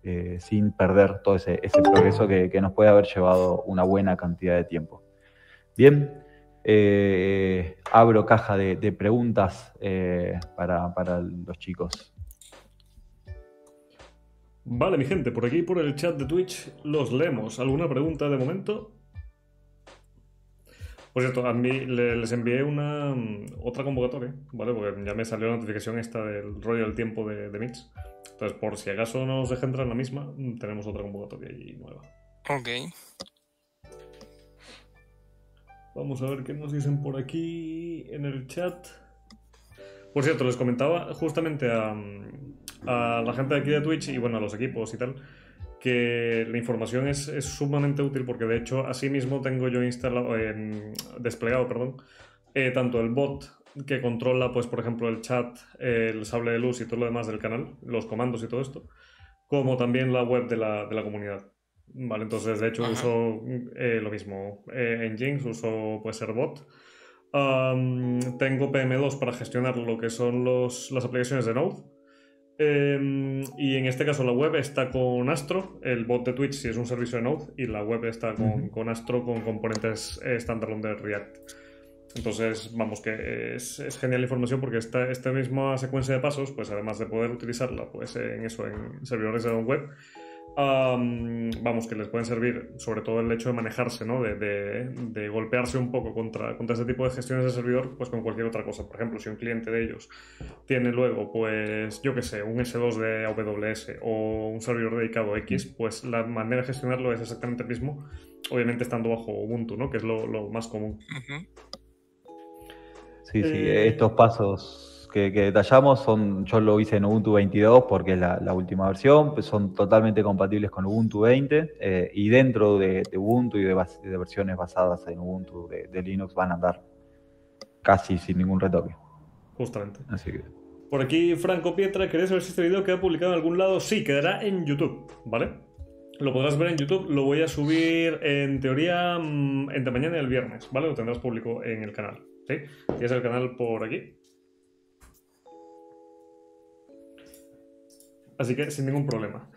Eh, sin perder todo ese, progreso que, nos puede haber llevado una buena cantidad de tiempo. Bien, eh, abro caja de, preguntas eh, para, los chicos.
Vale, mi gente, por aquí por el chat de Twitch los leemos. ¿Alguna pregunta de momento? Por cierto, a mí les envié una otra convocatoria, ¿vale? Porque ya me salió la notificación esta del rollo del tiempo de, de Mix. Entonces, por si acaso no nos deja entrar en la misma, tenemos otra convocatoria allí nueva.
Ok.
Vamos a ver qué nos dicen por aquí en el chat. Por cierto, les comentaba justamente a, la gente de aquí de Twitch y bueno, a los equipos y tal, que la información es, sumamente útil porque de hecho así mismo tengo yo instalado, desplegado, perdón, eh, tanto el bot que controla, pues, por ejemplo, el chat, el sable de luz y todo lo demás del canal, los comandos y todo esto, como también la web de la, de la comunidad. Vale, entonces, de hecho, uso eh, lo mismo eh, en Jinx, uso pues Airbot. tengo PM2 para gestionar lo que son los, las aplicaciones de Node. Em, y en este caso la web está con Astro, el bot de Twitch si es un servicio de Node, y la web está con, con Astro con componentes eh, standalone de React. Entonces, vamos, que es, genial la información porque esta, misma secuencia de pasos, pues además de poder utilizarla pues, en eso, en servidores de web, vamos, que les pueden servir sobre todo el hecho de manejarse, ¿no? De, golpearse un poco contra, contra este tipo de gestiones de servidor, pues con cualquier otra cosa. Por ejemplo, si un cliente de ellos tiene luego, pues, yo qué sé, un S2 de AWS o un servidor dedicado X, pues la manera de gestionarlo es exactamente el mismo, obviamente estando bajo Ubuntu, ¿no? Que es lo, lo más común.
Sí, sí, eh, estos pasos que, detallamos son, yo lo hice en Ubuntu 22 porque es la, última versión, pues son totalmente compatibles con Ubuntu 20 eh, y dentro de, Ubuntu y de, versiones basadas en Ubuntu de, Linux van a andar casi sin ningún retoque.
Justamente. Así que... Por aquí, Franco Pietra, ¿querés ver si este video queda publicado en algún lado? Sí, quedará en YouTube, ¿vale? Lo podrás ver en YouTube, lo voy a subir en teoría mm, entre mañana y el viernes, ¿vale? Lo tendrás público en el canal. ¿Sí? Tienes el canal por aquí. Así que sin ningún problema.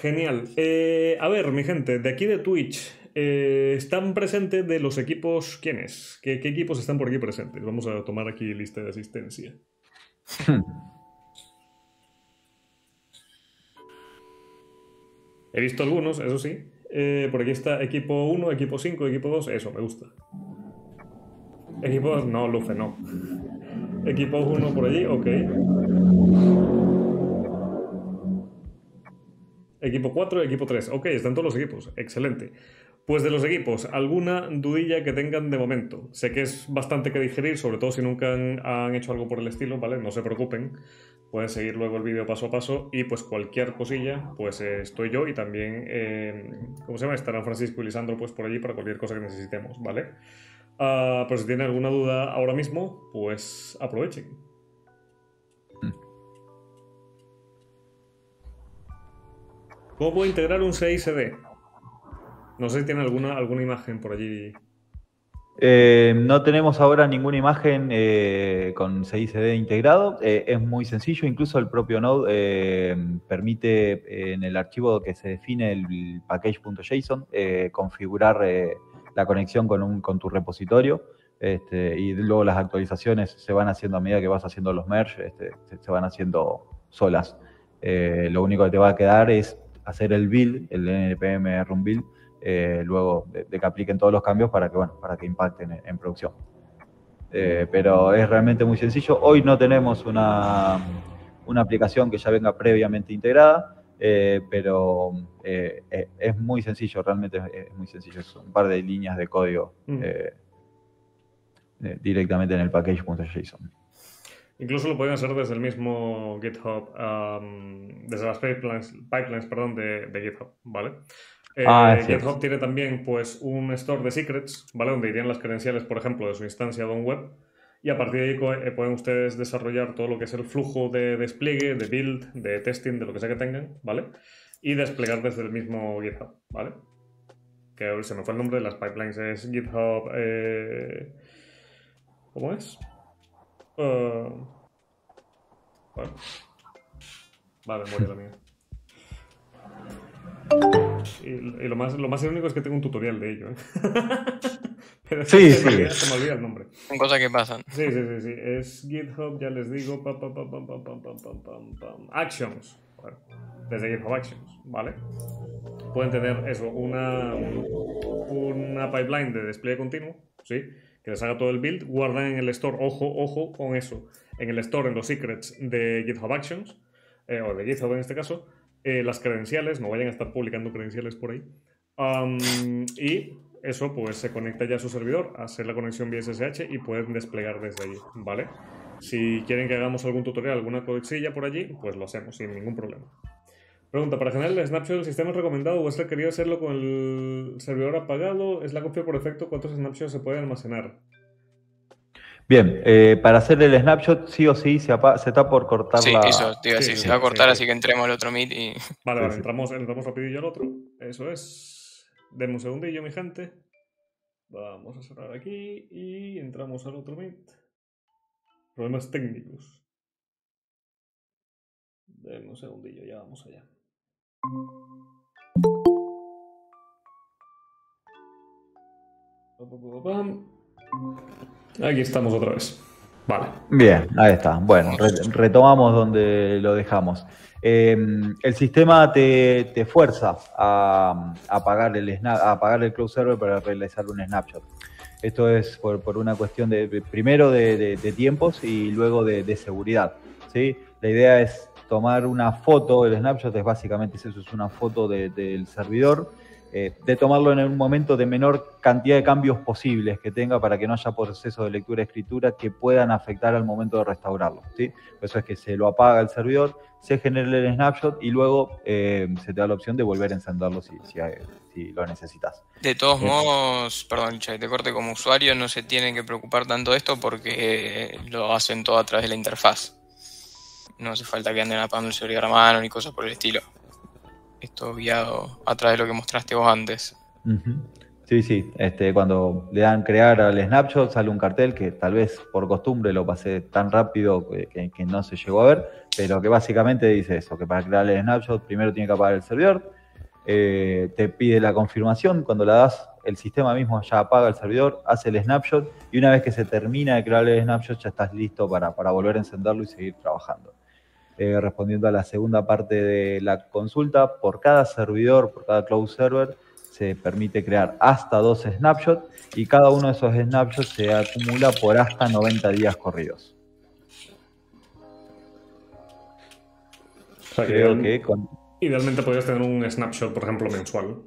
Genial. Eh, a ver, mi gente, de aquí de Twitch, eh, ¿están presentes de los equipos quiénes? ¿Qué, equipos están por aquí presentes? Vamos a tomar aquí lista de asistencia. He visto algunos, eso sí. Eh, por aquí está equipo 1, equipo 5, equipo 2. Eso, me gusta. Equipos, no, Lufe, no. Equipos 1 por allí, ok. Equipo 4, equipo 3. Ok, están todos los equipos. Excelente. Pues de los equipos, ¿alguna dudilla que tengan de momento? Sé que es bastante que digerir, sobre todo si nunca han, hecho algo por el estilo, ¿vale? No se preocupen, pueden seguir luego el vídeo paso a paso y pues cualquier cosilla, pues eh, estoy yo y también, eh, ¿cómo se llama? Estarán Francisco y Lisandro pues por allí para cualquier cosa que necesitemos, ¿vale? Uh, pues si tienen alguna duda ahora mismo, pues aprovechen. ¿Cómo puedo integrar un CICD? No sé si tiene alguna, alguna imagen por allí.
Eh, no tenemos ahora ninguna imagen eh, con CICD integrado. Eh, es muy sencillo, incluso el propio Node permite en el archivo que se define el package.json configurar la conexión con, un, con tu repositorio. Este, y luego las actualizaciones se van haciendo a medida que vas haciendo los merge, este, se van haciendo solas. lo único que te va a quedar es hacer el build, el npm run build, eh, luego de, que apliquen todos los cambios para que, bueno, para que impacten en, producción. Eh, pero es realmente muy sencillo. Hoy no tenemos una, una aplicación que ya venga previamente integrada, eh, pero es muy sencillo, realmente es, muy sencillo. Es un par de líneas de código mm. directamente en el package.json.
Incluso lo pueden hacer desde el mismo GitHub, desde las pipelines, pipelines perdón, de, de GitHub, ¿vale? Ah, eh, GitHub tiene también pues, un store de secrets, ¿vale? Donde irían las credenciales, por ejemplo, de su instancia DOM web. Y a partir de ahí eh, pueden ustedes desarrollar todo lo que es el flujo de despliegue, de build, de testing, de lo que sea que tengan, ¿vale? Y desplegar desde el mismo GitHub, ¿vale? Que se me fue el nombre de las pipelines, es GitHub... Eh, ¿Cómo es? Uh, vale, vale, la mía. Y, lo, más, lo más irónico es que tengo un tutorial de ello. ¿eh?
Pero sí, sí.
Se me olvida el nombre.
Son cosas que pasan.
Sí, sí, sí. sí. Es GitHub, ya les digo. Actions. desde GitHub Actions, ¿vale? Pueden tener eso, una, una pipeline de despliegue continuo, ¿sí? Que les haga todo el build. Guardan en el store, ojo, ojo con eso. En el store, en los secrets de GitHub Actions, eh, o de GitHub en este caso eh, las credenciales, no vayan a estar publicando credenciales por ahí. y eso pues se conecta ya a su servidor, hacer la conexión vía SSH y pueden desplegar desde allí, ¿vale? Si quieren que hagamos algún tutorial, alguna codexilla por allí, pues lo hacemos sin ningún problema. Pregunta, ¿para generar el snapshot del sistema es recomendado o es requerido hacerlo con el servidor apagado? ¿Es la copia por defecto? ¿Cuántos snapshots se pueden almacenar?
Bien, eh, para hacer el snapshot, sí o sí se, está por cortar
sí, eso, tío, sí, se va a cortar, así que entremos al otro meet y...
Vale, vale, entramos, entramos rapidillo al otro. Eso es. Denme un segundillo, mi gente. Vamos a cerrar aquí y entramos al otro meet. Problemas técnicos. Denme un segundillo, ya vamos allá. Aquí estamos otra vez. Vale.
Bien, ahí está. Bueno, retomamos donde lo dejamos. Em, el sistema te, fuerza a, apagar el, a apagar el cloud server para realizar un snapshot. Esto es por, una cuestión de, primero de, tiempos y luego de, seguridad. ¿sí? La idea es tomar una foto, el snapshot es básicamente eso, es una foto del servidor eh, de tomarlo en un momento de menor cantidad de cambios posibles que tenga para que no haya procesos de lectura y escritura que puedan afectar al momento de restaurarlo. ¿sí? Por eso es que se lo apaga el servidor, se genera el snapshot y luego eh, se te da la opción de volver a encenderlo si, si, lo necesitas.
De todos modos, perdón, te corte como usuario, no se tienen que preocupar tanto de esto porque lo hacen todo a través de la interfaz. No hace falta que anden apagando el servidor a mano ni cosas por el estilo esto guiado a través de lo que mostraste vos antes.
Sí, sí, este, cuando le dan crear al snapshot sale un cartel que tal vez por costumbre lo pasé tan rápido que, no se llegó a ver, pero que básicamente dice eso, que para crear el snapshot primero tiene que apagar el servidor, eh, te pide la confirmación, cuando la das el sistema mismo ya apaga el servidor, hace el snapshot y una vez que se termina de crear el snapshot ya estás listo para, para volver a encenderlo y seguir trabajando. Eh, respondiendo a la segunda parte de la consulta, por cada servidor, por cada cloud server, se permite crear hasta dos snapshots y cada uno de esos snapshots se acumula por hasta 90 días corridos.
Creo que Idealmente podrías tener un snapshot, por ejemplo, mensual.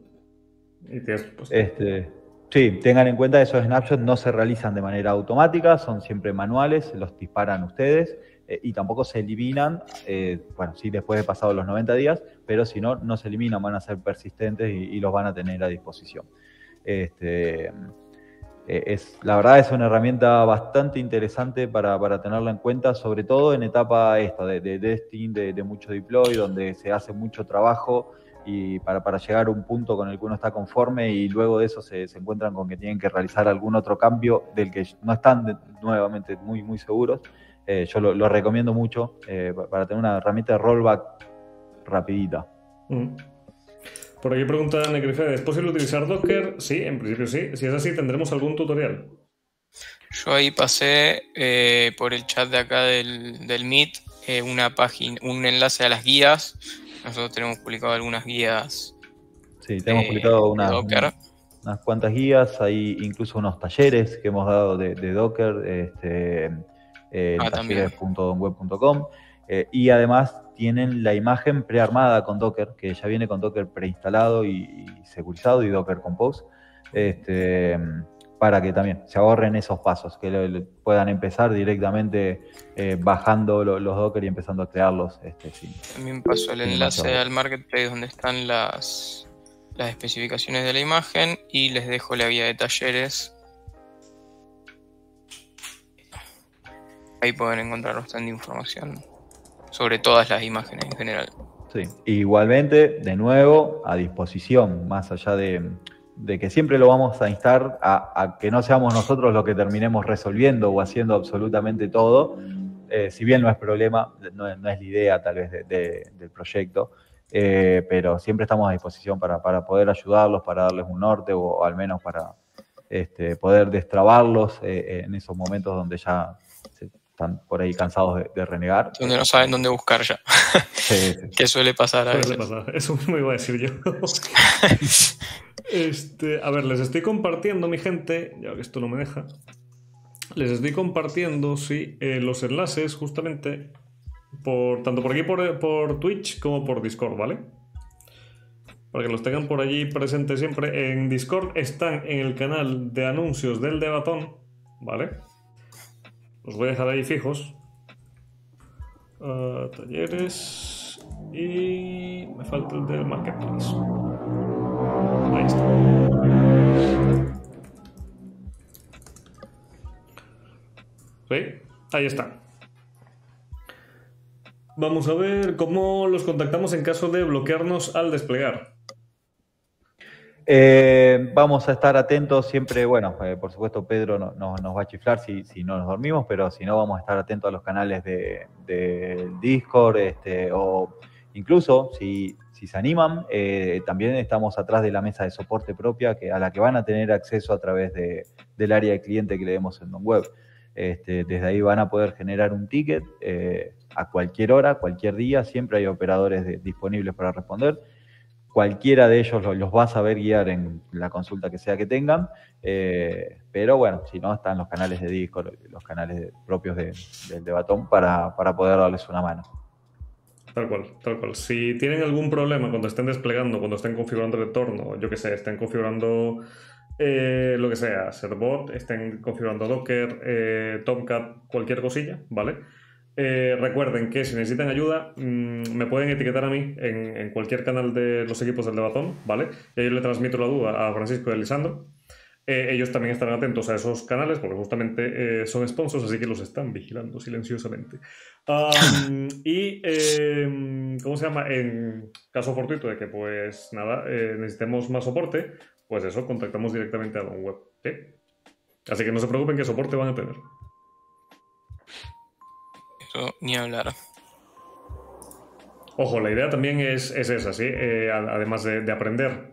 Pues, este, sí, tengan en cuenta que esos snapshots no se realizan de manera automática, son siempre manuales, los disparan ustedes eh, y tampoco se eliminan, eh, bueno, sí después de pasados los 90 días, pero si no, no se eliminan, van a ser persistentes y, los van a tener a disposición. Este, eh, es, la verdad es una herramienta bastante interesante para, tenerla en cuenta, sobre todo en etapa esta de, de testing, de, mucho deploy, donde se hace mucho trabajo y para, para, llegar a un punto con el que uno está conforme y luego de eso se, encuentran con que tienen que realizar algún otro cambio del que no están nuevamente muy, muy seguros. Eh, yo lo, recomiendo mucho eh, para tener una herramienta de rollback rapidita. Mm.
Por aquí pregunta Necrifede, ¿es posible utilizar Docker? Sí, en principio sí. Si es así, tendremos algún tutorial.
Yo ahí pasé eh, por el chat de acá del, del Meet eh, una página, un enlace a las guías. Nosotros tenemos publicado algunas guías.
Sí, tenemos publicado unas, unas, cuantas guías, hay incluso unos talleres que hemos dado de, Docker, este, eh, ah, talleres.web.com. y además tienen la imagen prearmada con Docker, que ya viene con Docker preinstalado y, securizado y Docker Compose, este, para que también se ahorren esos pasos, que puedan empezar directamente eh, bajando los Docker y empezando a crearlos. Este,
también paso el enlace al marketplace donde están las, las especificaciones de la imagen y les dejo la guía de talleres. Ahí pueden encontrar bastante información sobre todas las imágenes en general.
Sí, igualmente, de nuevo, a disposición, más allá de, que siempre lo vamos a instar a, que no seamos nosotros los que terminemos resolviendo o haciendo absolutamente todo, eh, si bien no es problema, no, es la idea tal vez del proyecto, eh, pero siempre estamos a disposición para, poder ayudarlos, para darles un norte o, al menos para este, poder destrabarlos eh, en esos momentos donde ya están por ahí cansados de, renegar.
Donde no saben dónde buscar ya. Sí, ¿Qué suele pasar a
veces? Eso me iba a decir yo. este, a ver, les estoy compartiendo, mi gente, ya que esto no me deja. Les estoy compartiendo, sí, eh, los enlaces justamente por tanto por aquí por, por Twitch como por Discord, ¿vale? Para que los tengan por allí presentes siempre. En Discord están en el canal de anuncios del Debatón, ¿vale? Los voy a dejar ahí fijos. Ah, talleres. Y me falta el del marketplace. Ahí está. ¿Sí? Ahí está. Vamos a ver cómo los contactamos en caso de bloquearnos al desplegar.
Eh, vamos a estar atentos siempre, bueno, eh, por supuesto Pedro no, nos va a chiflar si, no nos dormimos, pero si no vamos a estar atentos a los canales de, Discord, este, o incluso si, se animan, eh, también estamos atrás de la mesa de soporte propia que, a la que van a tener acceso a través del área de cliente que le demos en web. Este, desde ahí van a poder generar un ticket a cualquier hora, cualquier día, siempre hay operadores disponibles para responder cualquiera de ellos los, va a saber guiar en la consulta que sea que tengan, eh, pero bueno, si no, están los canales de Discord, los canales propios del debatón para, para poder darles una mano.
Tal cual, tal cual. Si tienen algún problema cuando estén desplegando, cuando estén configurando el entorno, yo que sé, estén configurando eh, lo que sea, Serbot, estén configurando Docker, eh, Tomcat, cualquier cosilla, ¿vale? Eh, recuerden que si necesitan ayuda, mm, me pueden etiquetar a mí en, cualquier canal de los equipos del Debatón, ¿vale? Y yo le transmito la duda a Francisco y a Lisandro. Eh, ellos también estarán atentos a esos canales porque justamente eh, son sponsors, así que los están vigilando silenciosamente. y, em, ¿cómo se llama? En caso fortuito de que, pues nada, necesitemos más soporte, pues eso, contactamos directamente a Don Web. Así que no se preocupen qué soporte van a tener
ni hablar.
Ojo, la idea también es, esa, ¿sí? Eh, además de, aprender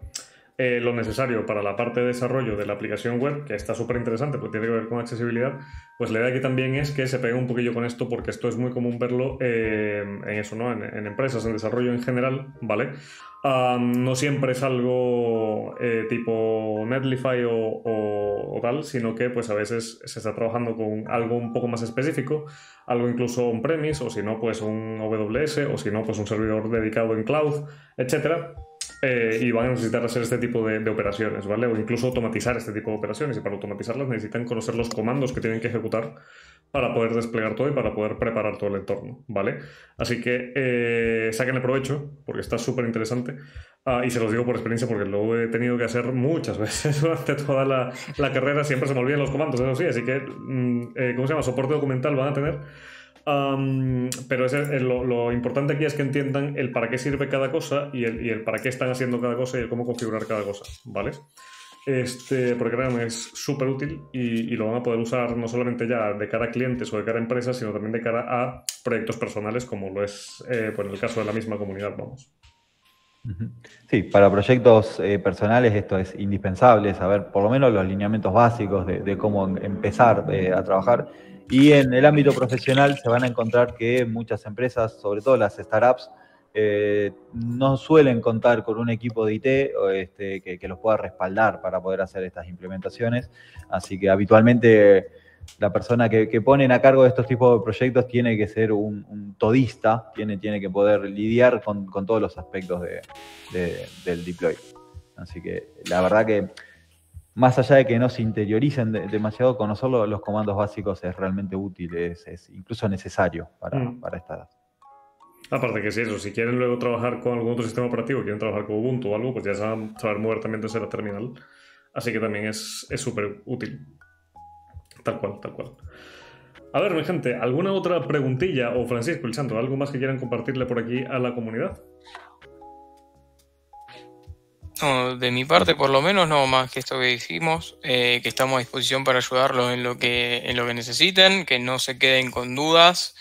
eh, lo necesario para la parte de desarrollo de la aplicación web, que está súper interesante porque tiene que ver con accesibilidad, pues la idea aquí también es que se pegue un poquillo con esto porque esto es muy común verlo eh, en eso, ¿no? En, empresas, en desarrollo en general, ¿vale? no siempre es algo eh, tipo Netlify o, tal, sino que pues a veces se está trabajando con algo un poco más específico, algo incluso on-premise, o si no, pues un AWS, o si no, pues un servidor dedicado en cloud, etc. eh, y van a necesitar hacer este tipo de, operaciones, ¿vale? O incluso automatizar este tipo de operaciones. Y para automatizarlas necesitan conocer los comandos que tienen que ejecutar para poder desplegar todo y para poder preparar todo el entorno, ¿vale? Así que eh, el provecho, porque está súper interesante. Ah, y se los digo por experiencia porque lo he tenido que hacer muchas veces durante toda la, la carrera. Siempre se me olvidan los comandos, eso sí. Así que, mm, eh, ¿cómo se llama? Soporte documental van a tener pero lo, importante aquí es que entiendan el para qué sirve cada cosa y el, para qué están haciendo cada cosa y el cómo configurar cada cosa, ¿vale? Este, porque realmente es súper útil y, lo van a poder usar no solamente ya de cara a clientes o de cara a empresas, sino también de cara a proyectos personales, como lo es eh, pues en el caso de la misma comunidad, vamos.
Sí, para proyectos eh, personales esto es indispensable, saber por lo menos los lineamientos básicos de, cómo empezar eh, a trabajar y en el ámbito profesional se van a encontrar que muchas empresas, sobre todo las startups, eh, no suelen contar con un equipo de IT este, que, los pueda respaldar para poder hacer estas implementaciones. Así que habitualmente la persona que, ponen a cargo de estos tipos de proyectos tiene que ser un, todista, tiene, tiene que poder lidiar con, todos los aspectos del deploy. Así que la verdad que más allá de que no se interioricen demasiado, conocer los comandos básicos es realmente útil, es, incluso necesario para, mm. para esta
Aparte que si eso, si quieren luego trabajar con algún otro sistema operativo, quieren trabajar con Ubuntu o algo, pues ya saben saber mover también desde la terminal. Así que también es súper útil. Tal cual, tal cual. A ver, mi gente, ¿alguna otra preguntilla o Francisco, el Santo, algo más que quieran compartirle por aquí a la comunidad?
No, de mi parte, por lo menos, no más que esto que dijimos, eh, que estamos a disposición para ayudarlos en lo que, en lo que necesiten, que no se queden con dudas,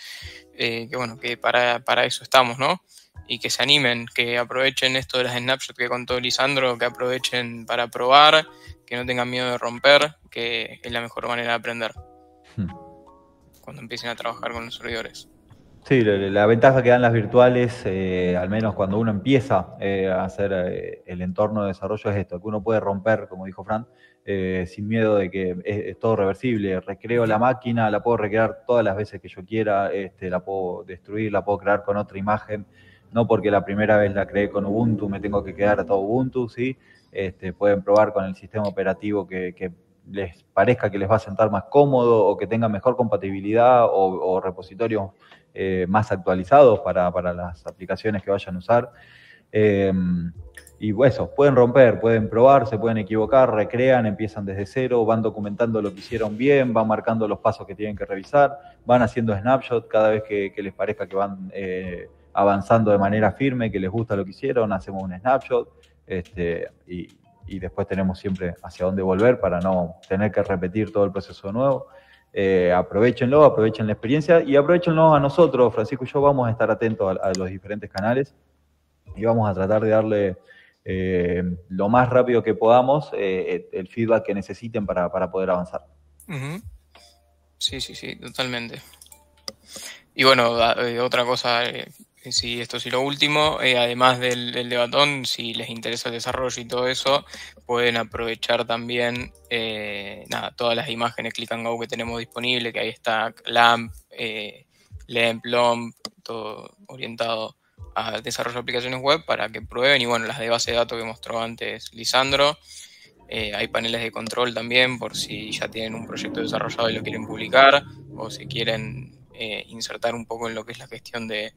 eh, que bueno, que para, eso estamos, ¿no? Y que se animen, que aprovechen esto de las snapshots que contó Lisandro, que aprovechen para probar, que no tengan miedo de romper, que es la mejor manera de aprender. Hmm. Cuando empiecen a trabajar con los servidores.
Sí, la, ventaja que dan las virtuales, eh, al menos cuando uno empieza eh, a hacer eh, el entorno de desarrollo, es esto, que uno puede romper, como dijo Fran, sin miedo de que es, todo reversible. Recreo la máquina, la puedo recrear todas las veces que yo quiera, este, la puedo destruir, la puedo crear con otra imagen, no porque la primera vez la creé con Ubuntu, me tengo que quedar a todo Ubuntu, ¿sí? Este, pueden probar con el sistema operativo que, les parezca que les va a sentar más cómodo o que tenga mejor compatibilidad o, repositorios eh, más actualizados para, las aplicaciones que vayan a usar. Eh, y eso, pueden romper, pueden probar, se pueden equivocar, recrean, empiezan desde cero, van documentando lo que hicieron bien, van marcando los pasos que tienen que revisar, van haciendo snapshot cada vez que, les parezca que van eh, avanzando de manera firme, que les gusta lo que hicieron, hacemos un snapshot este, y, y después tenemos siempre hacia dónde volver para no tener que repetir todo el proceso de nuevo. Eh, aprovechenlo, aprovechen la experiencia y aprovechenlo a nosotros. Francisco y yo vamos a estar atentos a, los diferentes canales y vamos a tratar de darle eh, lo más rápido que podamos eh, el feedback que necesiten para, poder avanzar.
Sí, sí, sí, totalmente. Y bueno, otra cosa sí, esto sí lo último. Eh, además del, del, debatón, si les interesa el desarrollo y todo eso, pueden aprovechar también eh, todas las imágenes Click and Go que tenemos disponible, que ahí está LAMP, eh, LAMP, LOMP, todo orientado a desarrollo de aplicaciones web para que prueben. Y bueno, las de base de datos que mostró antes Lisandro. hay paneles de control también por si ya tienen un proyecto desarrollado y lo quieren publicar o si quieren insertar un poco en lo que es la gestión de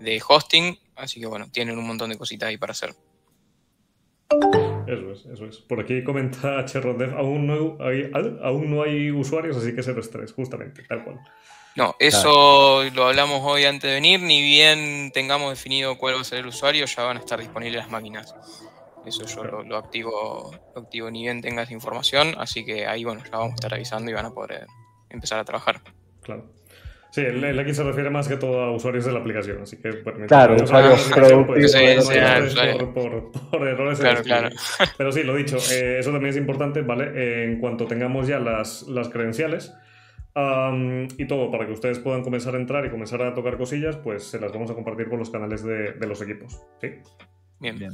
de hosting, así que bueno, tienen un montón de cositas ahí para hacer.
Eso es, eso es. Por aquí comenta Cherrodev, aún no hay, aún no hay usuarios, así que cero estrés, justamente, tal cual.
No, eso lo hablamos hoy antes de venir, ni bien tengamos definido cuál va a ser el usuario, ya van a estar disponibles las máquinas. Eso yo lo, activo, lo activo ni bien tenga esa información, así que ahí bueno, ya vamos a estar avisando y van a poder empezar a trabajar.
Claro. Sí, el, aquí se refiere más que todo a usuarios de la aplicación, así que
claro, usuarios productivos
por, por, errores. Claro, claro. Pero sí, lo dicho, eh, eso también es importante, ¿vale? en cuanto tengamos ya las, las credenciales y todo para que ustedes puedan comenzar a entrar y comenzar a tocar cosillas, pues se las vamos a compartir por los canales de, de los equipos. ¿sí?
Bien, bien.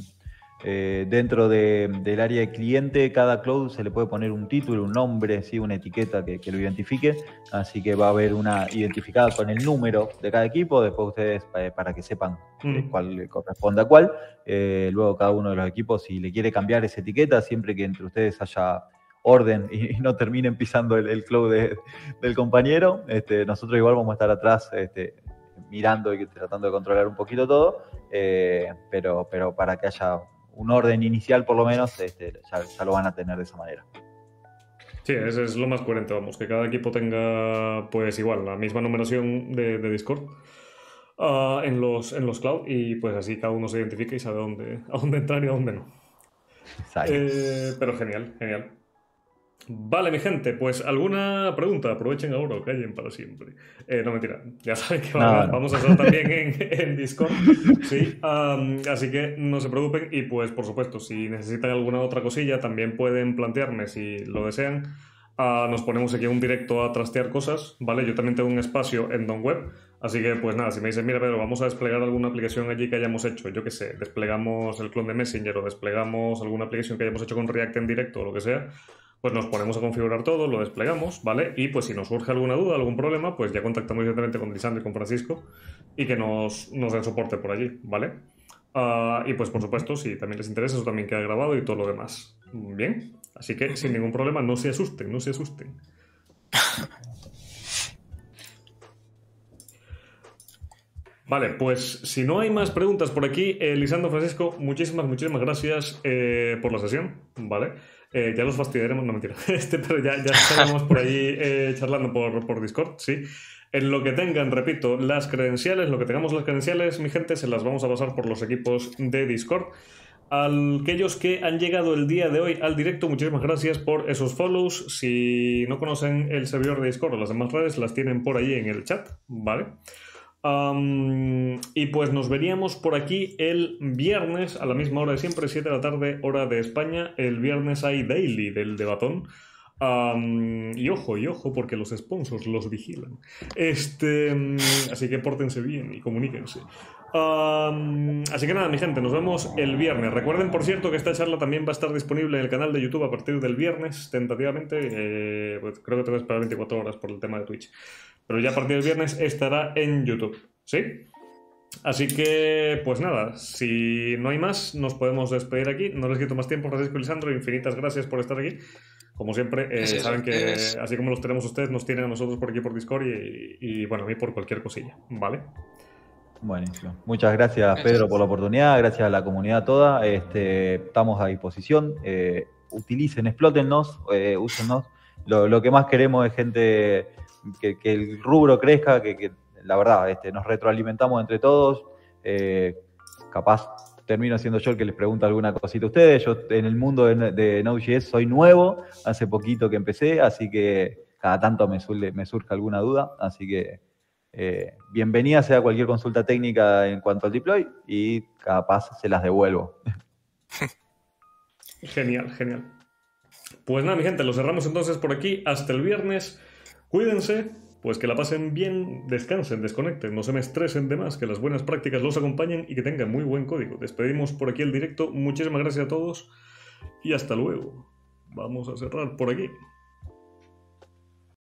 Eh, dentro del área de cliente, cada cloud se le puede poner un título, un nombre, ¿sí? una etiqueta que, lo identifique. Así que va a haber una identificada con el número de cada equipo. Después ustedes, eh, para que sepan mm. cuál corresponde a cuál. luego cada uno de los equipos, si le quiere cambiar esa etiqueta, siempre que entre ustedes haya orden y, no terminen pisando el, cloud del compañero, este, nosotros igual vamos a estar atrás este, mirando y tratando de controlar un poquito todo, eh, pero, pero para que haya un orden inicial por lo menos, este, ya, lo van a tener de esa manera.
Sí, eso es lo más coherente, vamos, que cada equipo tenga pues igual la misma numeración de, Discord ah, en, los, en los cloud y pues así cada uno se identifica y sabe a dónde, a dónde entrar y a dónde no. Eh, pero genial, genial. Vale, mi gente, pues alguna pregunta, aprovechen ahora o callen para siempre. Eh, no, mentira, ya saben que vamos, a estar también en, Discord, ¿sí? así que no se preocupen y pues por supuesto, si necesitan alguna otra cosilla, también pueden plantearme si lo desean. Ah, nos ponemos aquí un directo a trastear cosas, ¿vale? Yo también tengo un espacio en Don Web, así que pues nada, si me dicen, mira, pero vamos a desplegar alguna aplicación allí que hayamos hecho, yo qué sé, desplegamos el clon de Messenger o desplegamos alguna aplicación que hayamos hecho con React en directo o lo que sea, pues nos ponemos a configurar todo, lo desplegamos, ¿vale? Y pues si nos surge alguna duda, algún problema, pues ya contactamos directamente con Lisandro y con Francisco y que nos, nos den soporte por allí, ¿vale? Ah, y pues por supuesto, si también les interesa, eso también queda grabado y todo lo demás. Bien, así que sin ningún problema, no se asusten, no se asusten. Vale, pues si no hay más preguntas por aquí, eh, Lisandro Francisco, muchísimas, muchísimas gracias eh, por la sesión, ¿vale? Eh, ya los fastidiaremos, no mentira, este, pero ya, ya estaremos por ahí eh, charlando por, por Discord, sí. En lo que tengan, repito, las credenciales, lo que tengamos las credenciales, mi gente, se las vamos a pasar por los equipos de Discord. A aquellos que han llegado el día de hoy al directo, muchísimas gracias por esos follows. Si no conocen el servidor de Discord o las demás redes, las tienen por ahí en el chat, ¿vale? Y pues nos veríamos por aquí el viernes a la misma hora de siempre, 7 de la tarde, hora de España. El viernes hay daily del debatón. y ojo, y ojo, porque los sponsors los vigilan. Este, así que pórtense bien y comuníquense. así que nada, mi gente, nos vemos el viernes. Recuerden, por cierto, que esta charla también va a estar disponible en el canal de YouTube a partir del viernes, tentativamente. Eh, pues creo que tengo que esperar 24 horas por el tema de Twitch. Pero ya a partir del viernes estará en YouTube. ¿Sí? Así que, pues nada, si no hay más, nos podemos despedir aquí. No les quito más tiempo, Francisco y Lisandro. Infinitas gracias por estar aquí. Como siempre, eh, saben que así como los tenemos ustedes, nos tienen a nosotros por aquí por Discord y, bueno, a mí por cualquier cosilla. ¿Vale?
Buenísimo. Muchas gracias, Pedro, por la oportunidad. Gracias a la comunidad toda. Este, estamos a disposición. Eh, utilicen, explótennos, eh, úsennos. Lo, lo que más queremos es gente que, el rubro crezca, que, la verdad este, nos retroalimentamos entre todos. Eh, capaz termino siendo yo el que les pregunta alguna cosita a ustedes. Yo en el mundo de, Node.js soy nuevo, hace poquito que empecé, así que cada tanto me, me surge alguna duda. Así que eh, bienvenida sea cualquier consulta técnica en cuanto al deploy y capaz se las devuelvo.
Genial, genial. Pues nada, mi gente, lo cerramos entonces por aquí. Hasta el viernes. Cuídense, pues que la pasen bien, descansen, desconecten, no se me estresen de más, que las buenas prácticas los acompañen y que tengan muy buen código. Despedimos por aquí el directo, muchísimas gracias a todos y hasta luego. Vamos a cerrar por aquí.